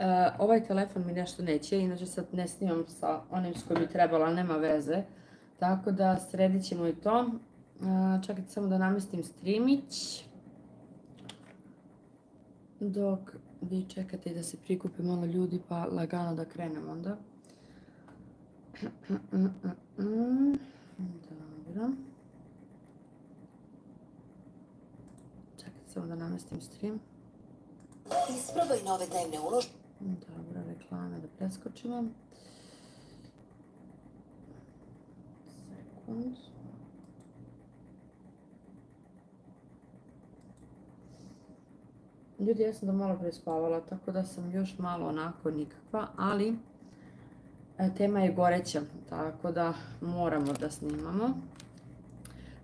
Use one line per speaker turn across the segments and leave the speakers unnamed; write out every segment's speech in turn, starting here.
E, ovaj telefon mi nešto neće, inače sad ne snimam sa onim s kojim bi trebalo, ali nema veze. Tako da sredit ćemo i to. E, čekajte samo da namestim streamić. Dok vi čekate da se prikupe malo ljudi pa lagano da krenemo onda. Dobro. Čekajte samo da namestim stream.
Isprobaj nove dnevne ulož...
Dobro, reklame da preskočimo. Sekund. Ljudi, ja sam da malo prespavala, tako da sam još malo onako nikakva, ali e, tema je goreća, tako da moramo da snimamo.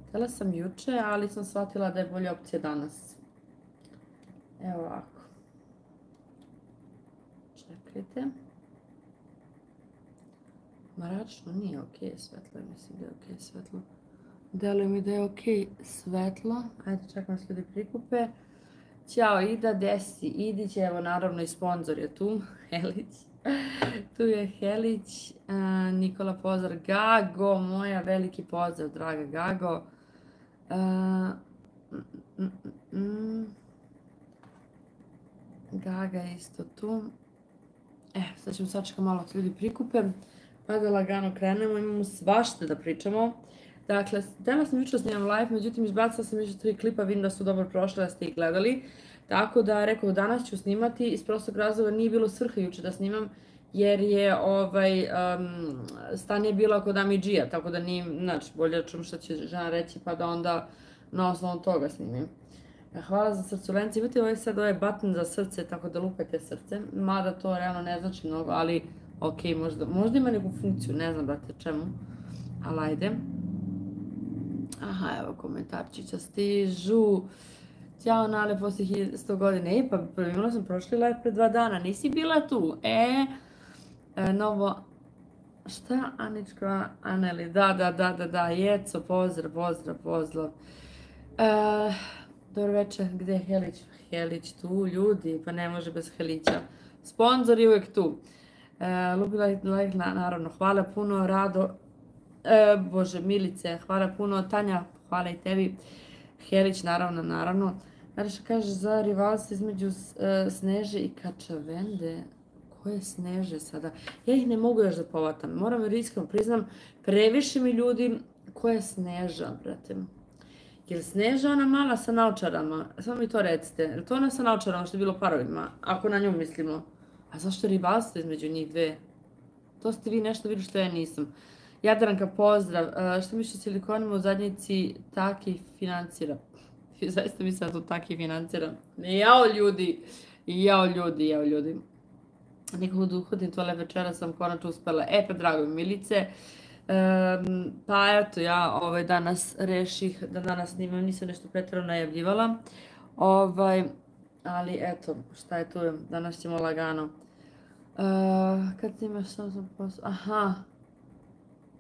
Htjela sam juče, ali sam shvatila da je bolja opcija danas. Evo ovako. Čekajte. Mračno nije ok svetlo, mislim da je ok svetlo. Deluje mi da je ok svetlo. Ajde, čekam se ljudi prikupe. Ćao Ida, Desi, Idić, evo naravno i sponsor je tu, Helić. Tu je Helić, Nikola Pozar, Gago, moja veliki pozdrav, draga Gago. Mm, mm, mm, Gaga je isto tu. E, sad ćemo sačekati malo ljudi prikupe, pa da lagano krenemo, imamo svašte da pričamo. Dakle, danas sam jučer snimam live, međutim izbacila sam još tri klipa, vidim da su dobro prošle, da ste ih gledali. Tako da, rekao, danas ću snimati, iz prostog razloga nije bilo svrha jučer da snimam, jer je ovaj, um, stan je bila kod Amidžija, tako da nije, znači, bolje čujem što će žena reći, pa da onda na osnovu toga snimim. Hvala za srculence. Imate ovaj sad ovaj button za srce, tako da lupajte srce. Mada to realno ne znači mnogo, ali ok, možda, možda ima neku funkciju, ne znam brate čemu. Ali ajde. Aha, evo komentarčića stižu. Ćao Nale, poslije 100 godine. E, pa imala sam prošli live pre dva dana, nisi bila tu. E, e novo, šta Anička, Aneli, da, da, da, da, da, Jeco, pozdrav, pozdrav, pozdrav. E, dobro večer, gdje je Helić? Helić tu, ljudi, pa ne može bez Helića. Sponzor je uvijek tu. E, Lubila like, naravno, hvala puno, Rado, e, Bože, Milice, hvala puno, Tanja, hvala i tebi. Helić, naravno, naravno. Nariša kaže za rivalstvo između e, Sneže i Kačavende. Koje Sneže sada? Ja ih ne mogu još da povatam. Moram jer iskreno priznam, previše mi ljudi koje Sneža, brate. Jel Sneža ona mala sa naočarama? Samo mi to recite. Je to ona sa naočarama što je bilo parovima? Ako na nju mislimo. A zašto rivalstvo između njih dve? To ste vi nešto vidjeli što ja nisam. Jadranka, pozdrav. E, što mišli silikonima u zadnjici taki financira? Zaista mislim da to taki financira. Jao ljudi, jao ljudi, jao ljudi. Nekog uhodim tole večera sam konačno uspela. E pa drago mi Milice. Pa eto ja ovaj, danas reših da danas snimam, nisam nešto pretjerano najavljivala. Ovaj, ali eto, šta je tu, danas ćemo lagano. Uh, kad snimaš sam sam posao, aha,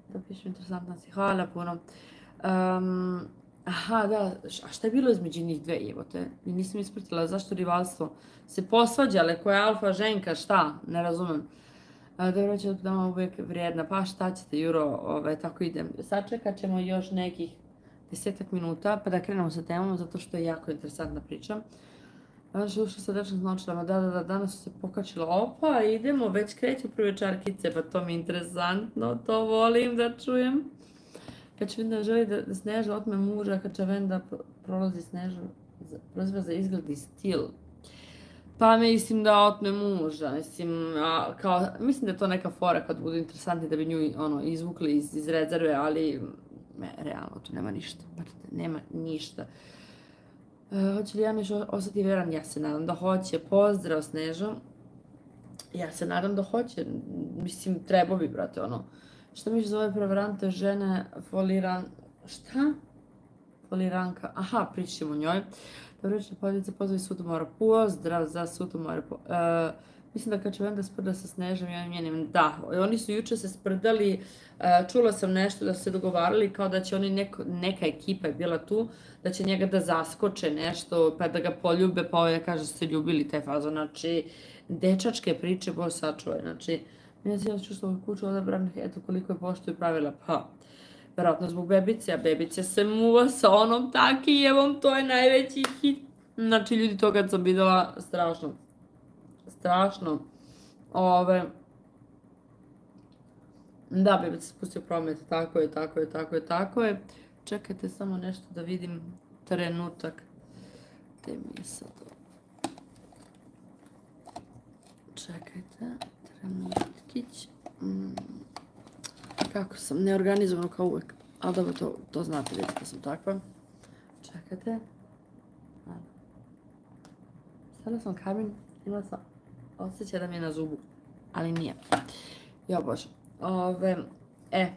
da pišem interesantno si, hvala puno. Aha, da, a šta je bilo između njih dve, te? Nisam ispratila zašto rivalstvo se posvađale, koja je alfa ženka, šta, ne razumem. Dobro će da vam uvijek vrijedna, pa šta ćete, Juro, ovaj, tako idem. Sačekat ćemo još nekih desetak minuta, pa da krenemo sa temom, zato što je jako interesantna priča. Znači, ušla sa noćama, da, da, da, danas su se pokačila, opa, idemo, već kreću prve čarkice, pa to mi je interesantno, to volim da čujem. Kad će da želi da Sneža otme muža, kad će da prolazi Sneža, proziva za izgled i stil. Pa mislim da otme muža, mislim, kao, mislim da je to neka fora kad budu interesantni da bi nju ono, izvukli iz, iz rezerve, ali ne, realno tu nema ništa, nema ništa. E, hoće li Janiš ostati vjeran? Ja se nadam da hoće. Pozdrav Snežo. Ja se nadam da hoće. Mislim, treba bi, brate, ono. Šta mi zove prevarante žene foliran... Šta? Foliranka. Aha, pričamo o njoj. Večer, poljice, pozdrav Sutomora. Pozdrav za Sutomora. Uh, Mislim da kad će Venda sprda sa Snežom, ja njenim, da, oni su juče se sprdali, e, čula sam nešto da su se dogovarali kao da će oni, neko, neka ekipa je bila tu, da će njega da zaskoče nešto, pa da ga poljube, pa ovaj kaže se ljubili te fazo, znači, dečačke priče, bož sačuvaj, znači, ja sam čušla u kuću odabran, eto koliko je poštuju pravila, pa, verovatno zbog bebice, a bebice se muva sa onom takijevom, to je najveći hit. Znači, ljudi, to kad sam videla, strašno. Strašno. Ove, da, bebica se pustio promet, tako je, tako je, tako je, tako je. Čekajte samo nešto da vidim trenutak. Gde mi je sad? Čekajte, trenutkić. Mm. Kako sam, neorganizovano kao uvek. Ali dobro, to, to znate, vidite da sam takva. Čekajte. Stavila sam kamen, imala sam osjećaj da mi je na zubu. Ali nije. Jo bože. Ove, e.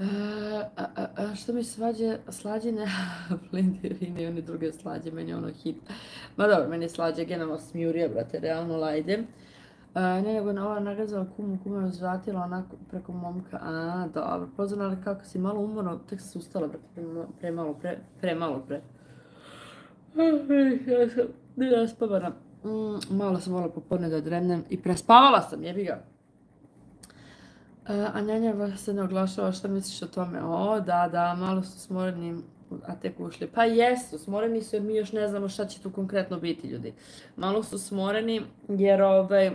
A, a, a, što mi svađe, slađene, blindirine i one druge slađe, meni je ono hit. Ma dobro, meni je slađe generalno smjurija, brate, realno lajde. A, ne, nego na ova nagazala kumu, kumu je uzvratila onako preko momka. A, dobro, pozorno, ali kako si malo umorno, tek se ustala, brate, pre malo, pre, pre malo, pre. Ja sam nenaspavana. Mm, malo sam volila popodne da dremnem i prespavala sam, jebi ga. A njanja se ne oglašava, šta misliš o tome? O, da, da, malo su smoreni, a tek ušli. Pa jesu, smoreni su jer mi još ne znamo šta će tu konkretno biti, ljudi. Malo su smoreni jer ovaj,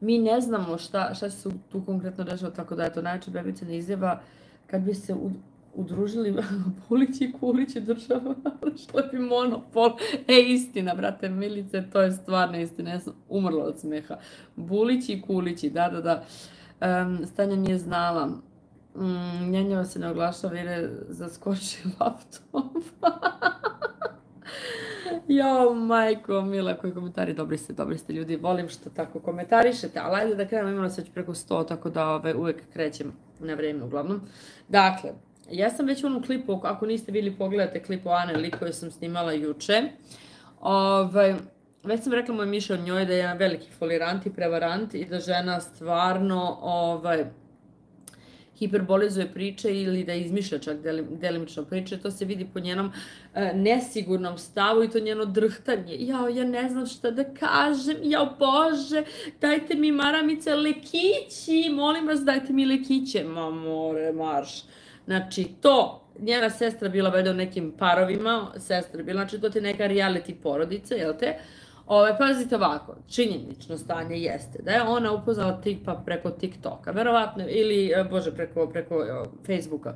mi ne znamo šta, šta se tu konkretno dešava, tako da je to najče bebice ne izjeva kad bi se udružili Pulić i Kulić i država šlepi monopol. E, istina, brate, Milice, to je stvarno istina. Ja sam umrla od smeha. Bulić i Kulići, da, da, da. Um, Stanja nije znala. Mm, njenjava se ne oglašava jer je zaskočio laptop. Jo, majko, mila, koji komentari, dobri ste, dobri ste ljudi, volim što tako komentarišete, ali ajde da krenemo, imala se već preko 100, tako da ove, uvek krećem na vreme uglavnom. Dakle, Ja sam već u onom klipu, ako niste bili pogledate klip o Aneli koju sam snimala juče, ovaj, već sam rekla moj mišlje o njoj da je jedan veliki folirant i prevarant i da žena stvarno ovaj, hiperbolizuje priče ili da izmišlja čak delimično priče, to se vidi po njenom e, nesigurnom stavu i to njeno drhtanje. Jao, ja ne znam šta da kažem, jao Bože, dajte mi maramice lekići, molim vas dajte mi lekiće. Ma more, marš. Znači, to, njena sestra bila valjda u nekim parovima, sestra bila, znači to ti neka reality porodica, jel te? Ove, pazite ovako, činjenično stanje jeste da je ona upoznala tipa preko TikToka, verovatno, ili, e, bože, preko, preko e, Facebooka.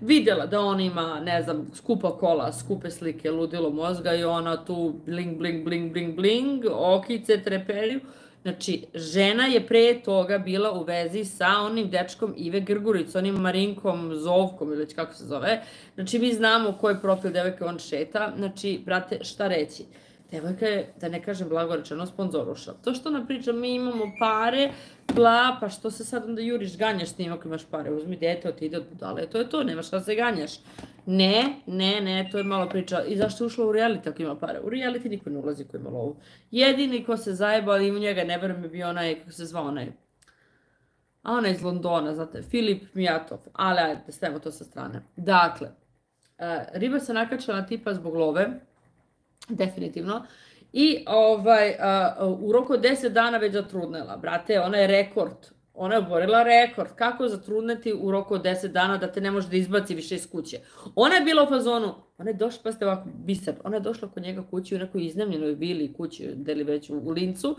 Vidjela da on ima, ne znam, skupa kola, skupe slike, ludilo mozga i ona tu bling, bling, bling, bling, bling, okice trepelju. Znači, žena je pre toga bila u vezi sa onim dečkom Ive Grguric, onim Marinkom Zovkom ili kako se zove. Znači, mi znamo koji profil devojke on šeta. Znači, brate, šta reći? Devojka je, da ne kažem blagorečeno, sponzoruša. To što ona priča, mi imamo pare, bla, pa što se sad onda juriš, ganjaš s njim ako imaš pare, uzmi dete, oti od budale, to je to, nemaš šta se ganjaš. Ne, ne, ne, to je malo priča. I zašto je ušla u reality ako ima pare? U reality niko ne ulazi ko ima lovu. Jedini ko se zajeba, ali u njega ne verujem je bio onaj, kako se zvao onaj, a ona iz Londona, znate, Filip Mijatov, ali ajde, stavimo to sa strane. Dakle, uh, riba se nakačala na tipa zbog love, definitivno. I ovaj, u roku od 10 dana već zatrudnela, brate, ona je rekord. Ona je oborila rekord. Kako zatrudneti u roku od 10 dana da te ne može da izbaci više iz kuće? Ona je bila u fazonu, ona je došla, pa ste ovako biser, ona je došla kod njega kući u nekoj iznemljenoj vili kući, deli već u, Lincu,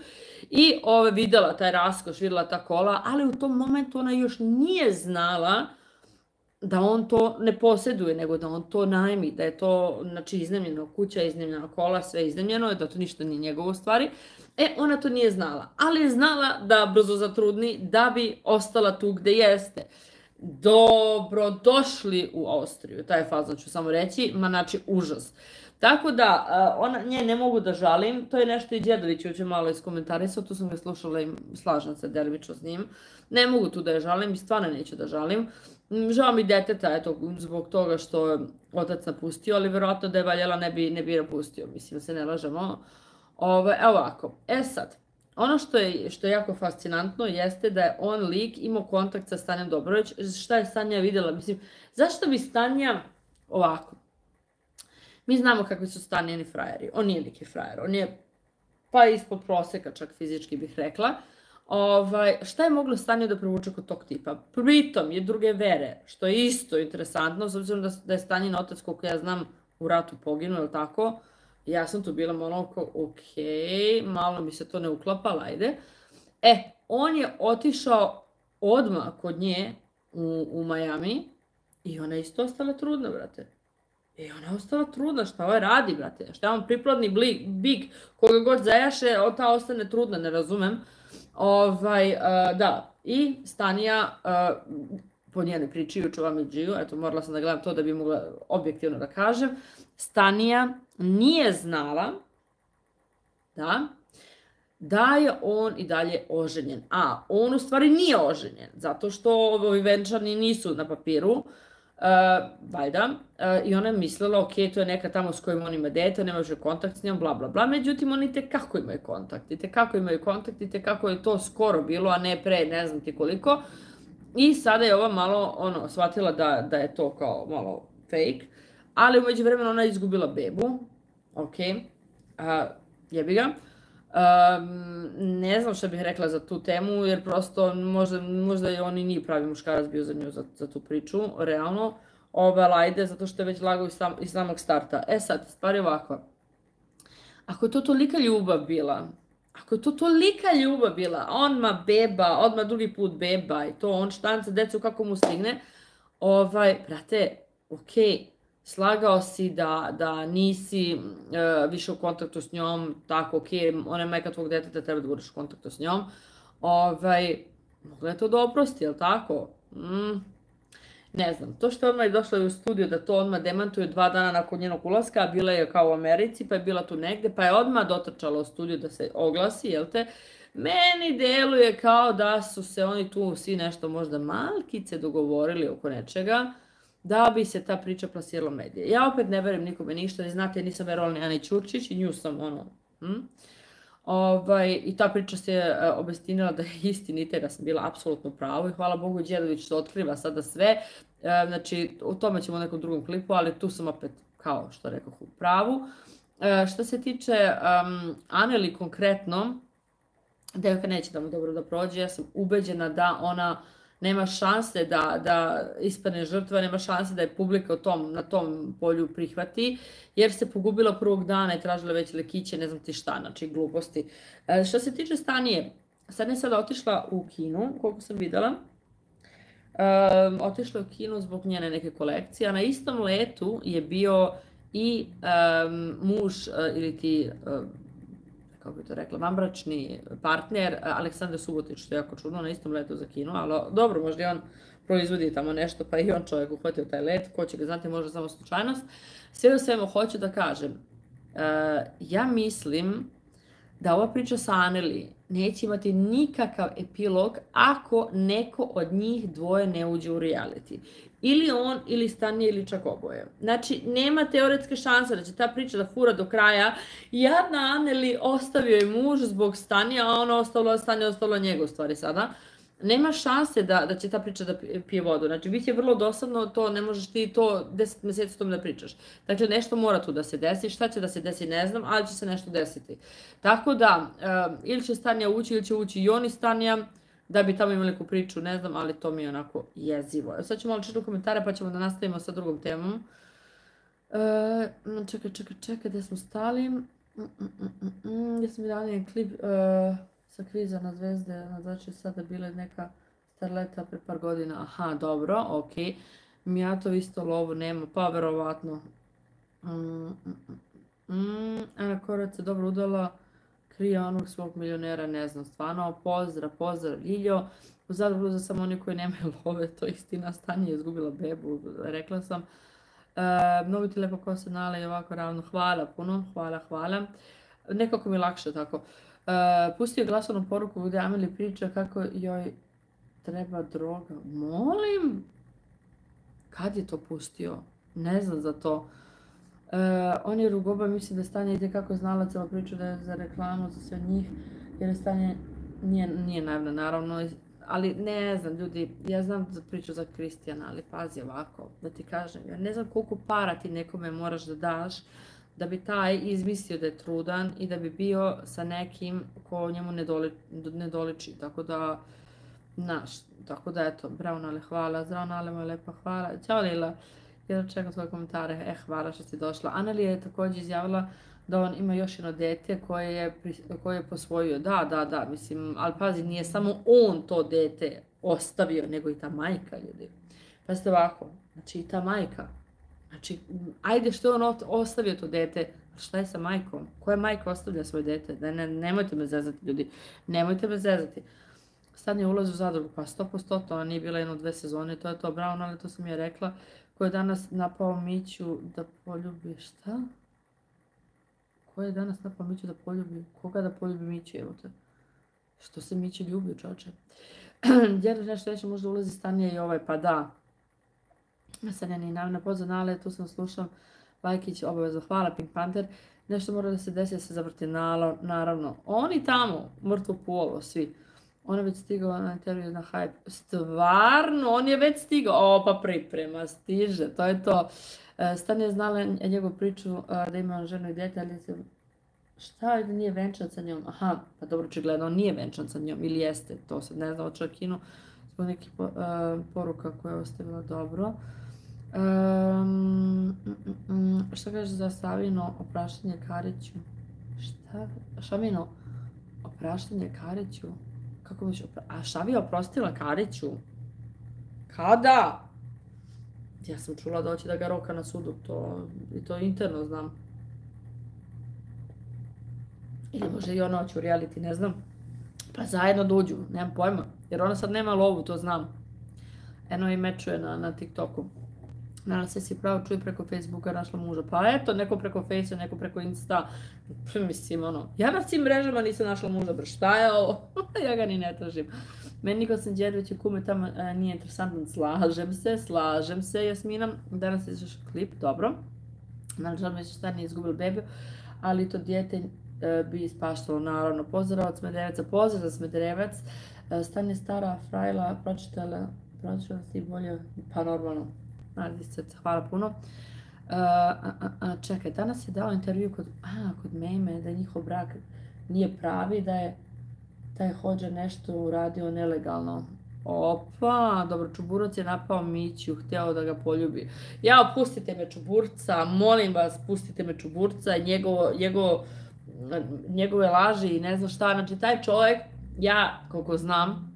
i ove, videla taj raskoš, videla ta kola, ali u tom momentu ona još nije znala da on to ne posjeduje, nego da on to najmi, da je to znači, iznemljeno kuća, iznemljena kola, sve iznemljeno, da to ništa nije njegovo stvari. E, ona to nije znala, ali je znala da brzo zatrudni da bi ostala tu gde jeste. Dobro došli u Austriju, taj fazon ću samo reći, ma znači užas. Tako da, ona, nje ne mogu da žalim, to je nešto i Đedović uđe malo iskomentarisao, tu sam ga slušala i slažem se delimično s njim. Ne mogu tu da je žalim i stvarno neću da žalim. Žao mi deteta, eto, zbog toga što je otac napustio, ali verovatno da je valjala ne bi, ne bi napustio, mislim, se ne lažemo. Ove, ovako, e sad, ono što je, što je jako fascinantno jeste da je on lik imao kontakt sa Stanjom Dobrović. Šta je Stanja vidjela? Mislim, zašto bi Stanja ovako? Mi znamo kakvi su Stanjeni frajeri. On nije neki frajer. On je pa ispod proseka čak fizički bih rekla. Ovaj, šta je moglo Stanje da provuče kod tog tipa? Pritom je druge vere, što je isto interesantno, s obzirom da, da je Stanjin otac, koliko ja znam, u ratu poginuo, je tako? Ja sam tu bila kao, ok, malo mi se to ne uklapala, ajde. E, on je otišao odmah kod nje u, u Miami i ona je isto ostala trudna, brate. I ona je ostala trudna, šta ovaj radi, brate? Šta je on priplodni blik, big, koga god zajaše, ta ostane trudna, ne razumem. Ovaj, uh, da, i Stanija, uh, po njenoj priči, u vam Điju, eto, morala sam da gledam to da bi mogla objektivno da kažem, Stanija nije znala da, da je on i dalje oženjen. A on u stvari nije oženjen, zato što ovi venčani nisu na papiru, uh, valjda, uh, i ona je mislila, ok, to je neka tamo s kojim on ima dete, ne može kontakt s njom, bla, bla, bla, međutim, oni te kako imaju kontakt, i te kako imaju kontakt, i te kako je to skoro bilo, a ne pre, ne znam ti koliko, i sada je ova malo, ono, shvatila da, da je to kao malo fake, ali umeđu vremenu ona je izgubila bebu, ok, a, jebi ga. Um, ne znam šta bih rekla za tu temu, jer prosto možda, možda je on i nije pravi muškarac bio za nju, za, za tu priču, realno. Ove, ajde, zato što je već lagao iz, sam, iz samog starta. E sad, stvar je. Ako je to tolika ljubav bila, ako je to tolika ljubav bila, on ma beba, odmah drugi put beba i to, on štanca decu kako mu stigne, ovaj, brate, okej, okay, slagao si da, da nisi uh, više u kontaktu s njom, tako, ok, ona je majka tvog deteta, treba da budeš u kontaktu s njom, ovaj, mogla je to da oprosti, jel tako? Mm, ne znam, to što je odmah došla u studiju da to odmah demantuje dva dana nakon njenog ulaska, bila je kao u Americi, pa je bila tu negde, pa je odmah dotrčala u studiju da se oglasi, jel te? Meni deluje kao da su se oni tu svi nešto možda malkice dogovorili oko nečega, da bi se ta priča plasirala u medije. Ja opet ne verujem nikome ništa, znate, nisam verovala ni Ani Ćurčić i nju sam ono... Hm? Ovaj, I ta priča se e, obestinila da je istinita i da sam bila apsolutno pravo i hvala Bogu Đedović što otkriva sada sve. E, znači, o tome ćemo u nekom drugom klipu, ali tu sam opet, kao što rekao, u pravu. E, što se tiče um, Aneli konkretno, devojka neće da mu dobro da prođe, ja sam ubeđena da ona nema šanse da, da ispane žrtva, nema šanse da je publika u tom, na tom polju prihvati, jer se pogubila prvog dana i tražila već lekiće, ne znam ti šta, znači gluposti. E, što se tiče Stanije, Stanija je sada otišla u kinu, koliko sam videla, um, otišla u kinu zbog njene neke kolekcije, a na istom letu je bio i um, muž ili ti kako bi to rekla, vanbračni partner, Aleksandar Subotić, što je jako čudno, na istom letu za kino, ali dobro, možda i on proizvodi tamo nešto, pa i on čovjek uhvatio taj let, ko će ga znati, možda samo slučajnost. Sve u svemu hoću da kažem, uh, ja mislim da ova priča sa Aneli neće imati nikakav epilog ako neko od njih dvoje ne uđe u reality. Ili on, ili Stanija, ili čak oboje. Znači, nema teoretske šanse da će ta priča da fura do kraja. Jadna Aneli ostavio je muž zbog Stanija, a ona ostavila Stanija, ostavila njegov stvari sada. Nema šanse da, da će ta priča da pije vodu. Znači, bit će vrlo dosadno, to ne možeš ti to 10 meseci tom da pričaš. Dakle, nešto mora tu da se desi, šta će da se desi ne znam, ali će se nešto desiti. Tako da, ili će Stanija ući, ili će ući i oni Stanija, da bi tamo imali neku priču, ne znam, ali to mi je onako jezivo. Sad ćemo malo čitati komentare, pa ćemo da nastavimo sa drugom temom. Uh, čekaj, čekaj, čekaj, gde smo stali? Mm, mm, mm, mm, gde sam vidjela klip... Uh, sa kviza na zvezde, znači sada bile neka starleta pre par godina, aha, dobro, ok. Mijatov isto lovu nema, pa verovatno. Ana Korac je dobro udala, krije onog svog milionera, ne znam, stvarno, pozdrav, pozdrav, Ljiljo. U zadrugu za samo oni koji nemaju love, to istina, Stanje je izgubila bebu, rekla sam. E, mnogo ti lepo ko se nale i ovako ravno, hvala puno, hvala, hvala. Nekako mi lakše tako. Uh, pustio glasovnu poruku gde Ameli priča kako joj treba droga. Molim? Kad je to pustio? Ne znam za to. On je rugoba, mislim da Stanja ide kako znala celo priču da je za reklamu za sve njih, jer je Stanje nije, nije naivna naravno, ali ne znam ljudi, ja znam za priču za Kristijana, ali pazi ovako, da ti kažem, ja ne znam koliko para ti nekome moraš da daš, da bi taj izmislio da je trudan i da bi bio sa nekim ko njemu ne, doli, ne doliči, tako da, znaš, tako da eto, bravo Nale, hvala, zdravo Nale, lepa, hvala, ćao Lila, ja čekam tvoje komentare, eh, hvala što si došla. Analija je također izjavila da on ima još jedno dete koje je, koje je posvojio. Da, da, da, mislim, ali pazi, nije samo on to dete ostavio, nego i ta majka, ljudi. Pazite ovako, znači i ta majka. Znači, ajde što je on ostavio to dete, šta je sa majkom? Koja majka ostavlja svoje dete? Da ne, nemojte me zezati, ljudi. Nemojte me zezati. Sad je ulaz u zadrugu, pa 100% to, nije bila jedno dve sezone, to je to Brown, ali to sam je rekla, koja je danas napao Miću da poljubi, šta? Ko je danas napao Miću da poljubi? Koga da poljubi Miću, evo te? Što se Miće ljubi, čoče? Jer nešto reći, možda ulazi stanije i ovaj, pa da. Sanja ni navna pozvanale, tu sam slušao Vajkić, obavezno hvala, Pink Panther. Nešto mora da se desi da se zavrti naravno. Oni tamo, mrtvo polo, svi. On je već stigao na intervju na hype. Stvarno, on je već stigao. O, pa priprema, stiže, to je to. E, Stan je znala njegovu priču e, da ima ženu i djete, ali se... Šta je da nije venčan sa njom? Aha, pa dobro, očigledno, on nije venčan sa njom, ili jeste, to se ne zna, očeo kinu zbog nekih uh, poruka koje je ostavila dobro. Um, mm, mm, šta kaže za Savino opraštanje Kariću? Šta? Šavino opraštanje Kariću? Kako biš. A Šavi oprostila Kariću? Kada? Ja sam čula da hoće da ga roka na sudu, to, i to interno znam. Ili može i ona hoće u reality, ne znam. Pa zajedno dođu, nemam pojma. Jer ona sad nema lovu, to znam. Eno i mečuje na, na TikToku. Nadam se si pravo čuje preko Facebooka našla muža. Pa eto, neko preko Facea, neko preko Insta. Mislim, ono, ja na svim mrežama nisam našla muža, bro, šta je ovo? ja ga ni ne tražim. Meni Niko Sanđerović i kume tamo a, nije interesantan. Slažem se, slažem se, Jasmina. Danas izašao klip, dobro. Žal mi se šta nije izgubilo bebiju, ali to dijete e, bi ispaštalo, naravno. Pozdrav od Smederevaca, pozdrav za Smederevac. E, Stan je stara frajla, pročitala, pročitala si bolje, pa normalno hvala puno. Uh, a, a, čekaj, danas je dao intervju kod, a, kod Meme, da njihov brak nije pravi, da je taj hođa nešto uradio nelegalno. Opa, dobro, Čuburac je napao Miću, htio da ga poljubi. Ja, pustite me Čuburca, molim vas, pustite me Čuburca, njegovo, njegovo, njegove laži i ne znam šta. Znači, taj čovjek, ja, koliko znam,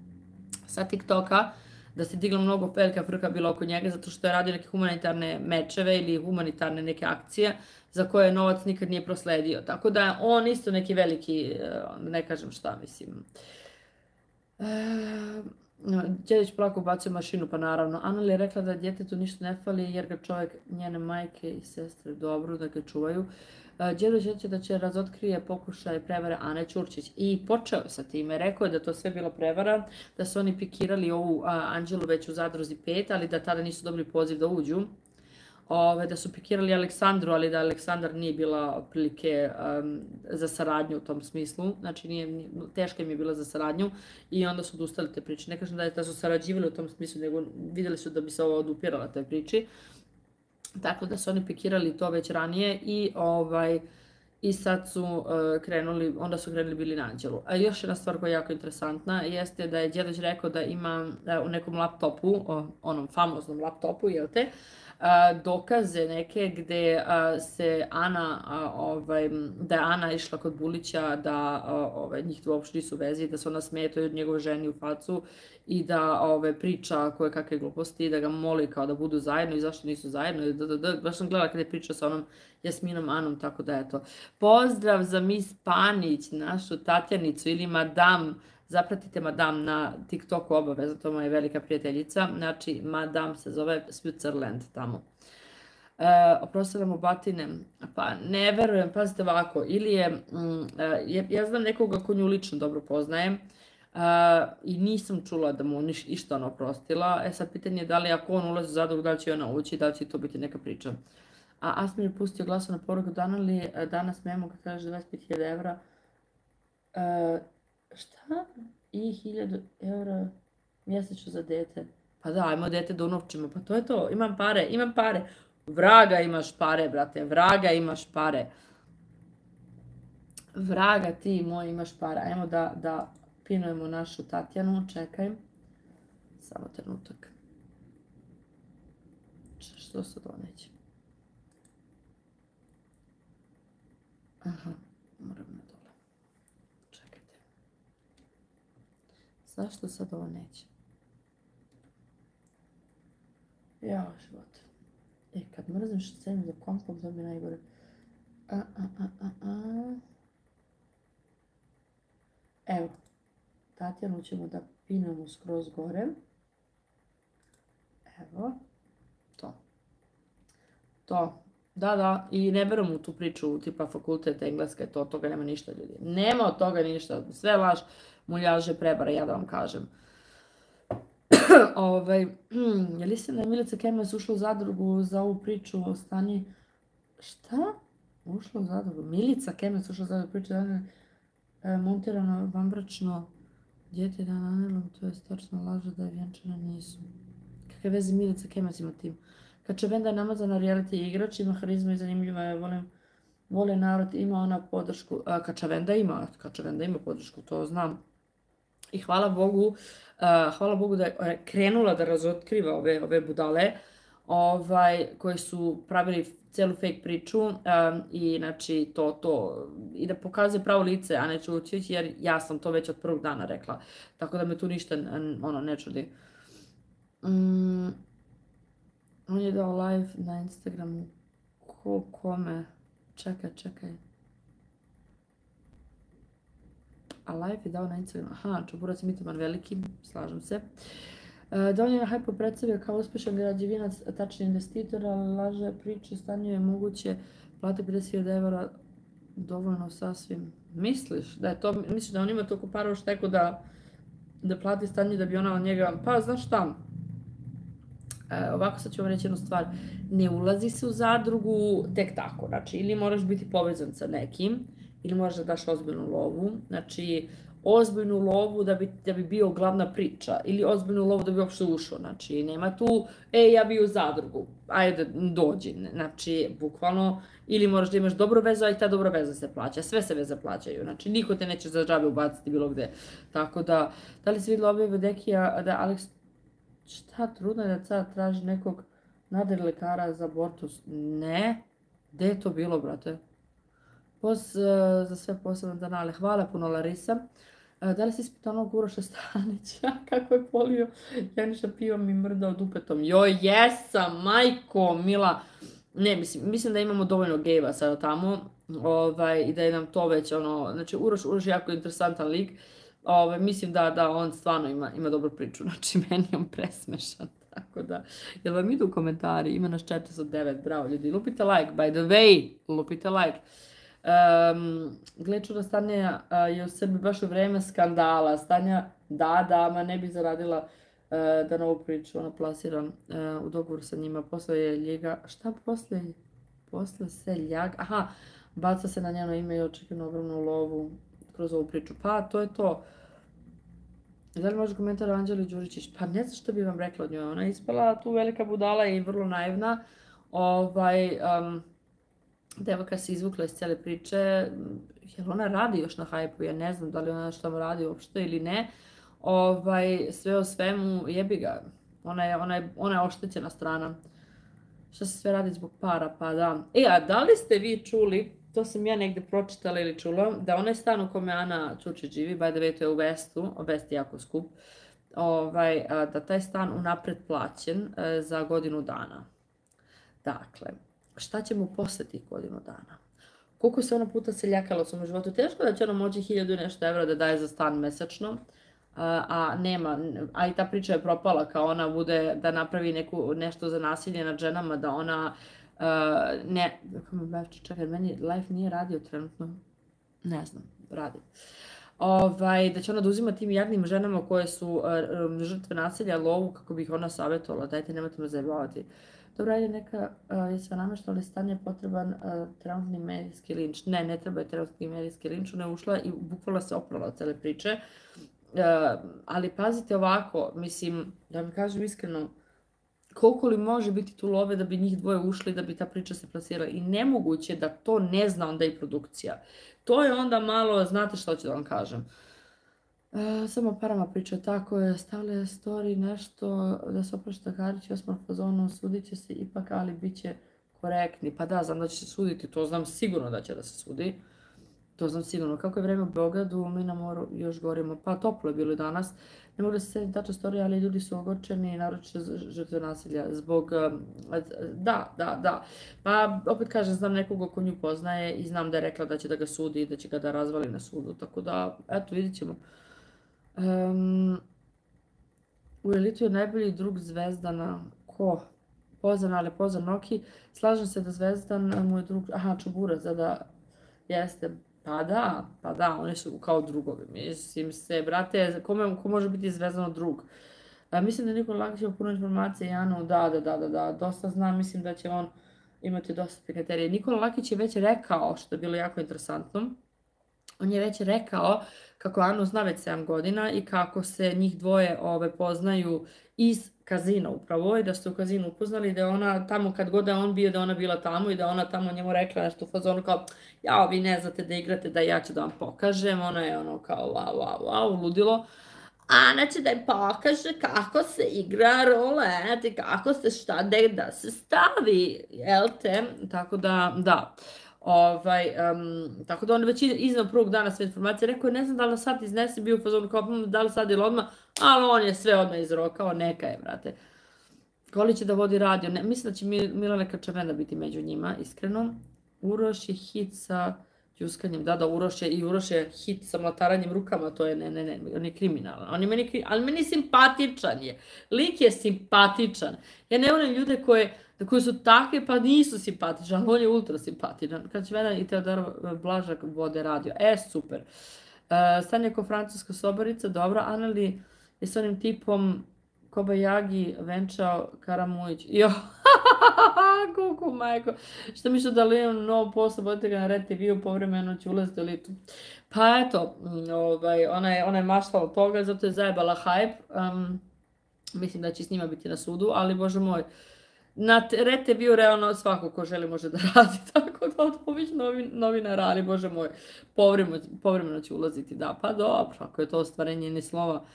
sa TikToka, da se digla mnogo velika frka bila oko njega zato što je radio neke humanitarne mečeve ili humanitarne neke akcije za koje novac nikad nije prosledio. Tako da on isto neki veliki, eh, ne kažem šta, mislim. E, Đedić plako bacio mašinu, pa naravno. Anali je rekla da djetetu ništa ne fali jer ga čovjek, njene majke i sestre dobro da ga čuvaju. Đedović reće da će razotkrije pokušaj prevare Ane Ćurčić i počeo sa time. Rekao je da to sve bilo prevara, da su oni pikirali ovu Anđelu već u zadruzi 5, ali da tada nisu dobili poziv da uđu. Ove, da su pikirali Aleksandru, ali da Aleksandar nije bila prilike um, za saradnju u tom smislu. Znači, nije, teška im je bila za saradnju i onda su odustali te priče. Ne kažem da, je, da su sarađivali u tom smislu, nego videli su da bi se ovo odupirala te priči. Tako da su oni pikirali to već ranije i ovaj i sad su uh, krenuli, onda su krenuli bili na Anđelu. A još jedna stvar koja je jako interesantna jeste da je Đedović rekao da ima uh, u nekom laptopu, onom famoznom laptopu, jel te, dokaze neke gde se Ana, ovaj, da je Ana išla kod Bulića, da ovaj, njih tu uopšte nisu vezi, da se ona smeta od njegove ženi u facu i da ovaj, priča koje kakve gluposti, da ga moli kao da budu zajedno i zašto nisu zajedno. Da, da, da, baš sam gledala kada je pričao sa onom Jasminom Anom, tako da eto. Pozdrav za Miss Panić, našu Tatjanicu ili Madame Zapratite Madame na TikToku obavezno, to moja velika prijateljica. Znači, Madame se zove Switzerland tamo. E, oprostavljamo batine. Pa ne verujem, pazite ovako, ili je, mm, e, ja znam nekoga ko nju lično dobro poznajem, uh, i nisam čula da mu niš, išta ona oprostila. E sad pitanje je da li ako on ulazi u zadrugu, da li će ona ući, da li će to biti neka priča. A Asmir je pustio glasu na poruku dana li danas memo kad traži 25.000 evra. E, šta? I 1000 evra mjesečno za dete. Pa da, ajmo dete da unovčimo. Pa to je to. Imam pare, imam pare. Vraga imaš pare, brate. Vraga imaš pare. Vraga ti moj imaš pare. Ajmo da, da pinujemo našu Tatjanu. Čekaj. Samo trenutak. Što se doneće? Aha, moram na dole. Čekajte. Zašto sad ovo neće? Ja, život. E, kad mrzim što sedim za kompom, to mi je najgore. A, a, a, a, a. Evo, Tatjanu ćemo da pinamo skroz gore. Evo, to. To. Da, da, i ne verujem u tu priču, tipa fakultet engleske, to, od toga nema ništa ljudi. Nema od toga ništa, sve laž, muljaže, prebara, ja da vam kažem. ovaj, je li se je Milica Kemes ušla u zadrugu za ovu priču o stani... Šta? Ušla u zadrugu? Milica Kemes ušla u zadrugu priču da je montirano vanbračno djete da nanelom, to je stočno laže da je vjenčana nisu. Kakve veze Milica Kemes ima tim? Kačavenda je namazana reality igrač, ima harizma i zanimljiva je, volim, vole narod, ima ona podršku, a, Kačavenda ima, Kačavenda ima podršku, to znam. I hvala Bogu, a, hvala Bogu da je krenula da razotkriva ove, ove budale, ovaj, koje su pravili celu fake priču um, i znači to, to, i da pokazuje pravo lice, a ne Čučić, jer ja sam to već od prvog dana rekla. Tako da me tu ništa ono, ne čudi. Mm, on je dao live na Instagramu. Ko kome? Čekaj, čekaj. A live je dao na Instagramu. Aha, Čoburac Mitoman veliki, slažem se. E, da on je na predstavio kao uspešan građevinac, tačni investitor, laže priče, stanje je moguće plate 50.000 evra dovoljno sasvim. Misliš da je to, misliš da on ima toliko para u šteku da, da plati stanje da bi ona od njega, pa znaš šta, E, ovako sad ću vam reći jednu stvar, ne ulazi se u zadrugu tek tako, znači ili moraš biti povezan sa nekim, ili moraš da daš ozbiljnu lovu, znači ozbiljnu lovu da bi, da bi bio glavna priča, ili ozbiljnu lovu da bi uopšte ušao, znači nema tu, e, ja bi u zadrugu, ajde, dođi, znači, bukvalno, ili moraš da imaš dobro vezu, a i ta dobra veza se plaća, sve se veze plaćaju, znači niko te neće za džabe ubaciti bilo gde, tako da, da li si videla objave Dekija da Alex šta trudna je da sad traži nekog nadir lekara za abortus? Ne. Gde je to bilo, brate? Pos uh, za sve posebno danale. Hvala puno, Larisa. Uh, da li si ispita onog Uroša Stanića? Kako je polio Janiša pivom i mrdao dupetom? Joj, jesam, majko, mila. Ne, mislim, mislim da imamo dovoljno gejva sada tamo. Ovaj, I da je nam to već ono... Znači, Uroš, Uroš je jako interesantan lik. Ove, mislim da, da on stvarno ima, ima dobru priču, znači meni je on presmešan, tako da, jel vam idu komentari, ima nas 409, bravo ljudi, lupite like, by the way, lupite like. Um, gle čuda Stanja je u sebi baš u vreme skandala, Stanja, da, da, ma ne bi zaradila uh, da novu priču, ona plasira uh, u dogovoru sa njima, posle je ljiga, šta posle, posle se ljag, aha, baca se na njeno ime i očekivno ogromnu lovu kroz ovu priču, pa to je to. Da li može komentar Anđeli Đuričić? Pa ne znam što bi vam rekla od njoj. Ona je ispala tu velika budala i vrlo naivna. Ovaj, um, devojka se izvukla iz cele priče. Jel ona radi još na hajpu? Ja ne znam da li ona što radi uopšte ili ne. Ovaj, sve o svemu, jebi ga. Ona je, ona je, ona je oštećena strana. Šta se sve radi zbog para? Pa da. E, a da li ste vi čuli to sam ja negde pročitala ili čula, da onaj stan u kome Ana Čučić živi, by the way, to je u Vestu, Vest je jako skup, ovaj, da taj stan unapred plaćen e, za godinu dana. Dakle, šta će mu posle tih godinu dana? Koliko se ona puta seljakala u svom životu? Teško da će ona moći hiljadu nešto evra da daje za stan mesečno, a nema, a i ta priča je propala kao ona bude da napravi neku, nešto za nasilje nad ženama, da ona Uh, ne, čekaj, meni life nije radio trenutno. Ne znam, radi. Ovaj, da će ona da uzima tim jadnim ženama koje su uh, žrtve nasilja lovu kako bi ih ona savjetovala. Dajte, nemojte me zajebavati. Dobro, ajde neka uh, je sve nameštala, ali stan je potreban uh, trenutni medijski linč. Ne, ne treba je trenutni medijski linč, ona je ušla i bukvalno se oprala od cele priče. Uh, ali pazite ovako, mislim, da mi kažem iskreno, koliko li može biti tu love da bi njih dvoje ušli da bi ta priča se plasirala i nemoguće da to ne zna onda i produkcija. To je onda malo, znate što ću da vam kažem. E, samo parama priča, tako je, stavlja story nešto da se oprašta Garić i Osman Fazonu, sudit će se ipak, ali bit će korektni. Pa da, znam da će se suditi, to znam sigurno da će da se sudi. To znam sigurno. Kako je vreme u Beogradu, mi na moru još gorimo. Pa toplo je bilo danas. Ne mogu da se setim tačno storija, ali ljudi su ogorčeni, naročito žrtve nasilja. Zbog, da, da, da. Pa opet kažem, znam nekog ko nju poznaje i znam da je rekla da će da ga sudi i da će ga da razvali na sudu. Tako da, eto, vidit ćemo. Um, u elitu je najbolji drug Zvezdana. Ko? Pozan, ali Pozan Noki. Slažem se da Zvezdan mu je drug... Aha, Čuburac, da, da jeste. Pa da, pa da, oni su kao drugovi. Mislim se, brate, kome, ko može biti Zvezdano drug? A, mislim da Nikola Lakić ima puno informacije, Janu, da, da, da, da, da, dosta znam, mislim da će on imati dosta kriterije. Nikola Lakić je već rekao, što je bilo jako interesantno, on je već rekao kako Anu zna već 7 godina i kako se njih dvoje ove, poznaju iz kazina upravo i da su u kazinu upoznali da je ona tamo kad god je on bio da ona bila tamo i da ona tamo njemu rekla nešto u fazonu kao ja vi ne znate da igrate da ja ću da vam pokažem ona je ono kao wow wow wow ludilo Ana će da im pokaže kako se igra rolet i kako se šta da se stavi, jel te? Tako da, da. Ovaj, um, tako da on već iznao prvog dana sve informacije, rekao je ne znam da li sad iznese, bio u fazonu kao hm, da li sad ili odmah, ali on je sve odmah izrokao, neka je, brate. Koli će da vodi radio, ne, mislim da će Milana Kačarena biti među njima, iskreno. Uroš je hit sa džuskanjem, da, da, Uroš je, i Uroš je hit sa mlataranjem rukama, to je, ne, ne, ne, on je kriminalan. On je meni, ali meni simpatičan je. Lik je simpatičan. Ja ne volim ljude koje, da koji su takvi pa nisu simpatični, ali on je ultra simpatičan. Kad mene i Teodor Blažak vode radio. E, super. Uh, Stan je ko francuska sobarica, dobro. Anali je s onim tipom Kobayagi venčao Karamujić. Jo, kuku majko. Što mi što da li imam novo budete ga na Red TV-u, povremeno ću ulaziti u litu. Pa eto, mm, ovaj, ona, je, ona je maštala od toga, zato je zajebala hype. Um, mislim da će s njima biti na sudu, ali bože moj, na Red bio realno svako ko želi može da radi, tako da od ovih novin, novinara, ali bože moj, povremeno će ulaziti, da, pa dobro, ako je to ostvarenje ni slova.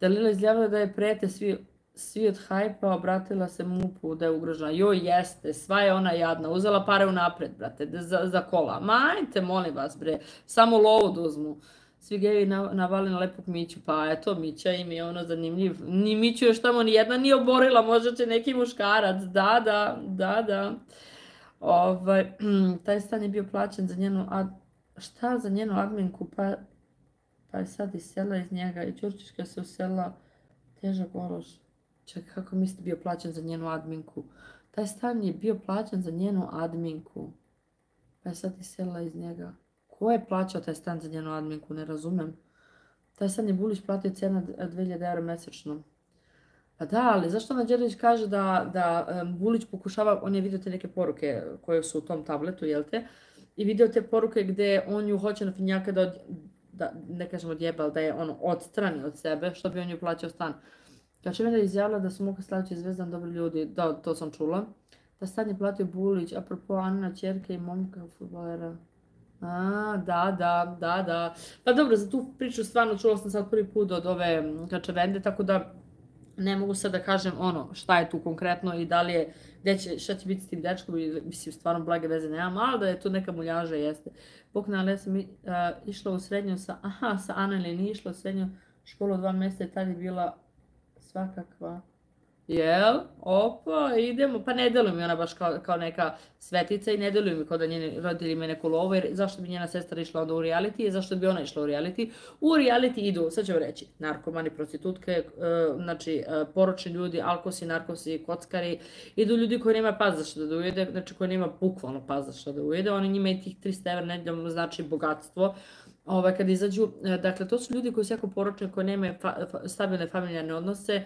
Dalila izjavila da je prete svi, svi od hajpa, obratila se MUP-u da je ugrožena. Joj, jeste, sva je ona jadna, uzela pare u napred, brate, za, za kola. Majte, molim vas, bre, samo lovu da uzmu svi gevi navali na lepog Miću, pa eto, Mića im je ono zanimljiv. Ni Miću još tamo ni jedna nije oborila, možda će neki muškarac, da, da, da, da. Ovaj, taj stan je bio plaćen za njenu, ad... šta za njenu adminku, pa, pa je sad isela iz njega i Ćurčiška se usela težak ološ. Čekaj, kako mislite bio plaćen za njenu adminku? Taj stan je bio plaćen za njenu adminku, pa je sad isela iz njega. Ko je plaćao taj stan za njenu adminku, ne razumem. Taj stan je Bulić platio cena 2000 eura mesečno. Pa da, ali zašto Mađerović kaže da, da Bulić pokušava, on je vidio te neke poruke koje su u tom tabletu, jel te? I vidio te poruke gde on ju hoće na finjaka da, od, da ne kažem odjeba, da je ono odstrani od sebe, što bi on ju plaćao stan. Kaže me da je izjavila da su Muka Slavić i Zvezdan dobri ljudi, da, to sam čula. Da stan je platio Bulić, apropo Anina čerke i momka futbolera. A, da, da, da, da. Pa dobro, za tu priču stvarno čula sam sad prvi put od ove kačevende, tako da ne mogu sad da kažem ono šta je tu konkretno i da li je, gde će, šta će biti s tim dečkom i mislim stvarno blage veze nemam, ali da je tu neka muljaža jeste. Pokna, ali ja sam uh, išla u srednju sa, aha, sa nije išla u srednju školu dva mjeseca i tad je bila svakakva Jel? Opa, idemo. Pa ne deluje mi ona baš kao, kao neka svetica i ne deluje mi kao da njeni roditelji imaju neku lovu, jer zašto bi njena sestra išla onda u reality i zašto bi ona išla u reality? U reality idu, sad ćemo reći, narkomani, prostitutke, uh, znači uh, poročni ljudi, alkosi, narkosi, kockari, idu ljudi koji nema paz za što da ujede, znači koji nema bukvalno paz za što da ujede, oni njima i tih 300 evra nedeljom znači bogatstvo, ovaj, kad izađu, e, dakle, to su ljudi koji su jako poročni, koji nemaju fa, fa, stabilne familijarne odnose,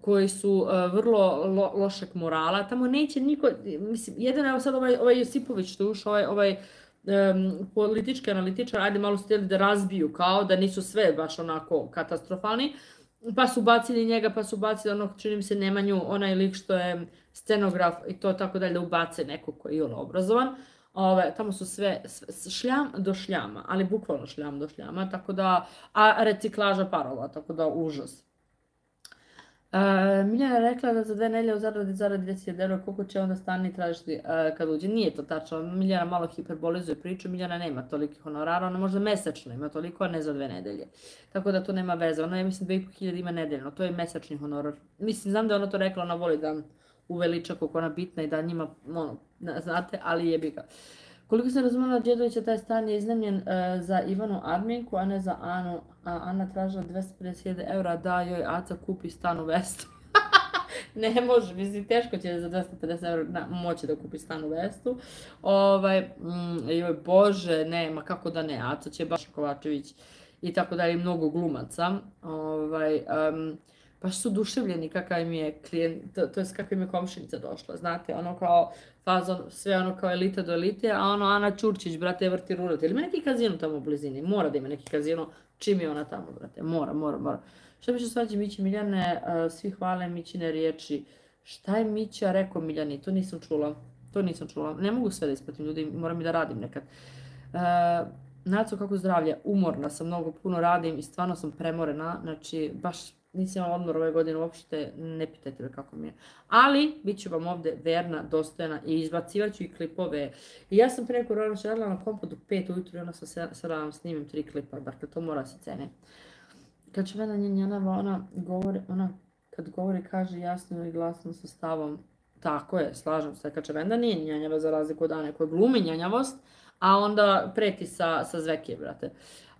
koji su uh, vrlo lo, lošeg morala. Tamo neće niko, mislim, jedan evo sad ovaj, ovaj Josipović što ušao, ovaj, ovaj um, politički analitičar, ajde malo su da razbiju, kao da nisu sve baš onako katastrofalni, pa su bacili njega, pa su bacili onog, čini mi se, Nemanju, onaj lik što je scenograf i to tako dalje, da ubace nekog koji je obrazovan. Ove, tamo su sve, sve šljam do šljama, ali bukvalno šljam do šljama, tako da, a reciklaža parova, tako da užas. Uh, Miljana je rekla da za dve nedelje u zaradi zaradi 10.000 eura, koliko će onda stani tražiti uh, kad uđe. Nije to tačno, Miljana malo hiperbolizuje priču, Miljana nema toliki honorara, ona možda mesečno ima toliko, a ne za dve nedelje. Tako da to nema veze, ona je mislim 2.500 ima nedeljno, to je mesečni honorar. Mislim, znam da je ona to rekla, ona voli da uveliča koliko ona bitna i da njima, ono, znate, ali jebi ga. Koliko sam razumela, Đedovića taj stan je iznajmljen uh, za Ivanu Arminku, a ne za Anu. A Ana tražila 250.000 eura da joj Aca kupi stan u Vestu. ne može, mislim, teško će za 250 eura na, moći da kupi stan u Vestu. Ovaj, mm, joj, bože, ne, ma kako da ne, Aca će baš Kovačević i tako dalje, mnogo glumaca. Ovaj, um, baš su duševljeni kakav im je klijent, to, to je kakva im je komšinica došla, znate, ono kao fazon, sve ono kao elita do elite, a ono Ana Čurčić, brate, vrti rulet, ili ima neki kazino tamo u blizini, mora da ima neki kazino, čim je ona tamo, brate, mora, mora, mora. Šta bi što svađe Mići Miljane, uh, svi hvale Mićine riječi, šta je Mića rekao Miljani, to nisam čula, to nisam čula, ne mogu sve da ispratim ljudi, moram i da radim nekad. Uh, Naco, kako zdravlje, umorna sam, mnogo puno radim i stvarno sam premorena, znači baš nisam imala odmor ove godine uopšte, ne pitajte me kako mi je. Ali, bit ću vam ovde verna, dostojna i izbacivat ću i klipove. I ja sam pre korona radila na kompu do 5 ujutru i onda sam sada vam snimim tri klipa, dakle to mora se cene. Kad će Vena Njenjanava, ona govori, ona kad govori kaže jasno i glasno sa stavom, tako je, slažem se, kad će Venda nije njanjava za razliku od Ane koja glumi njanjavost, a onda preti sa, sa zvekije, brate.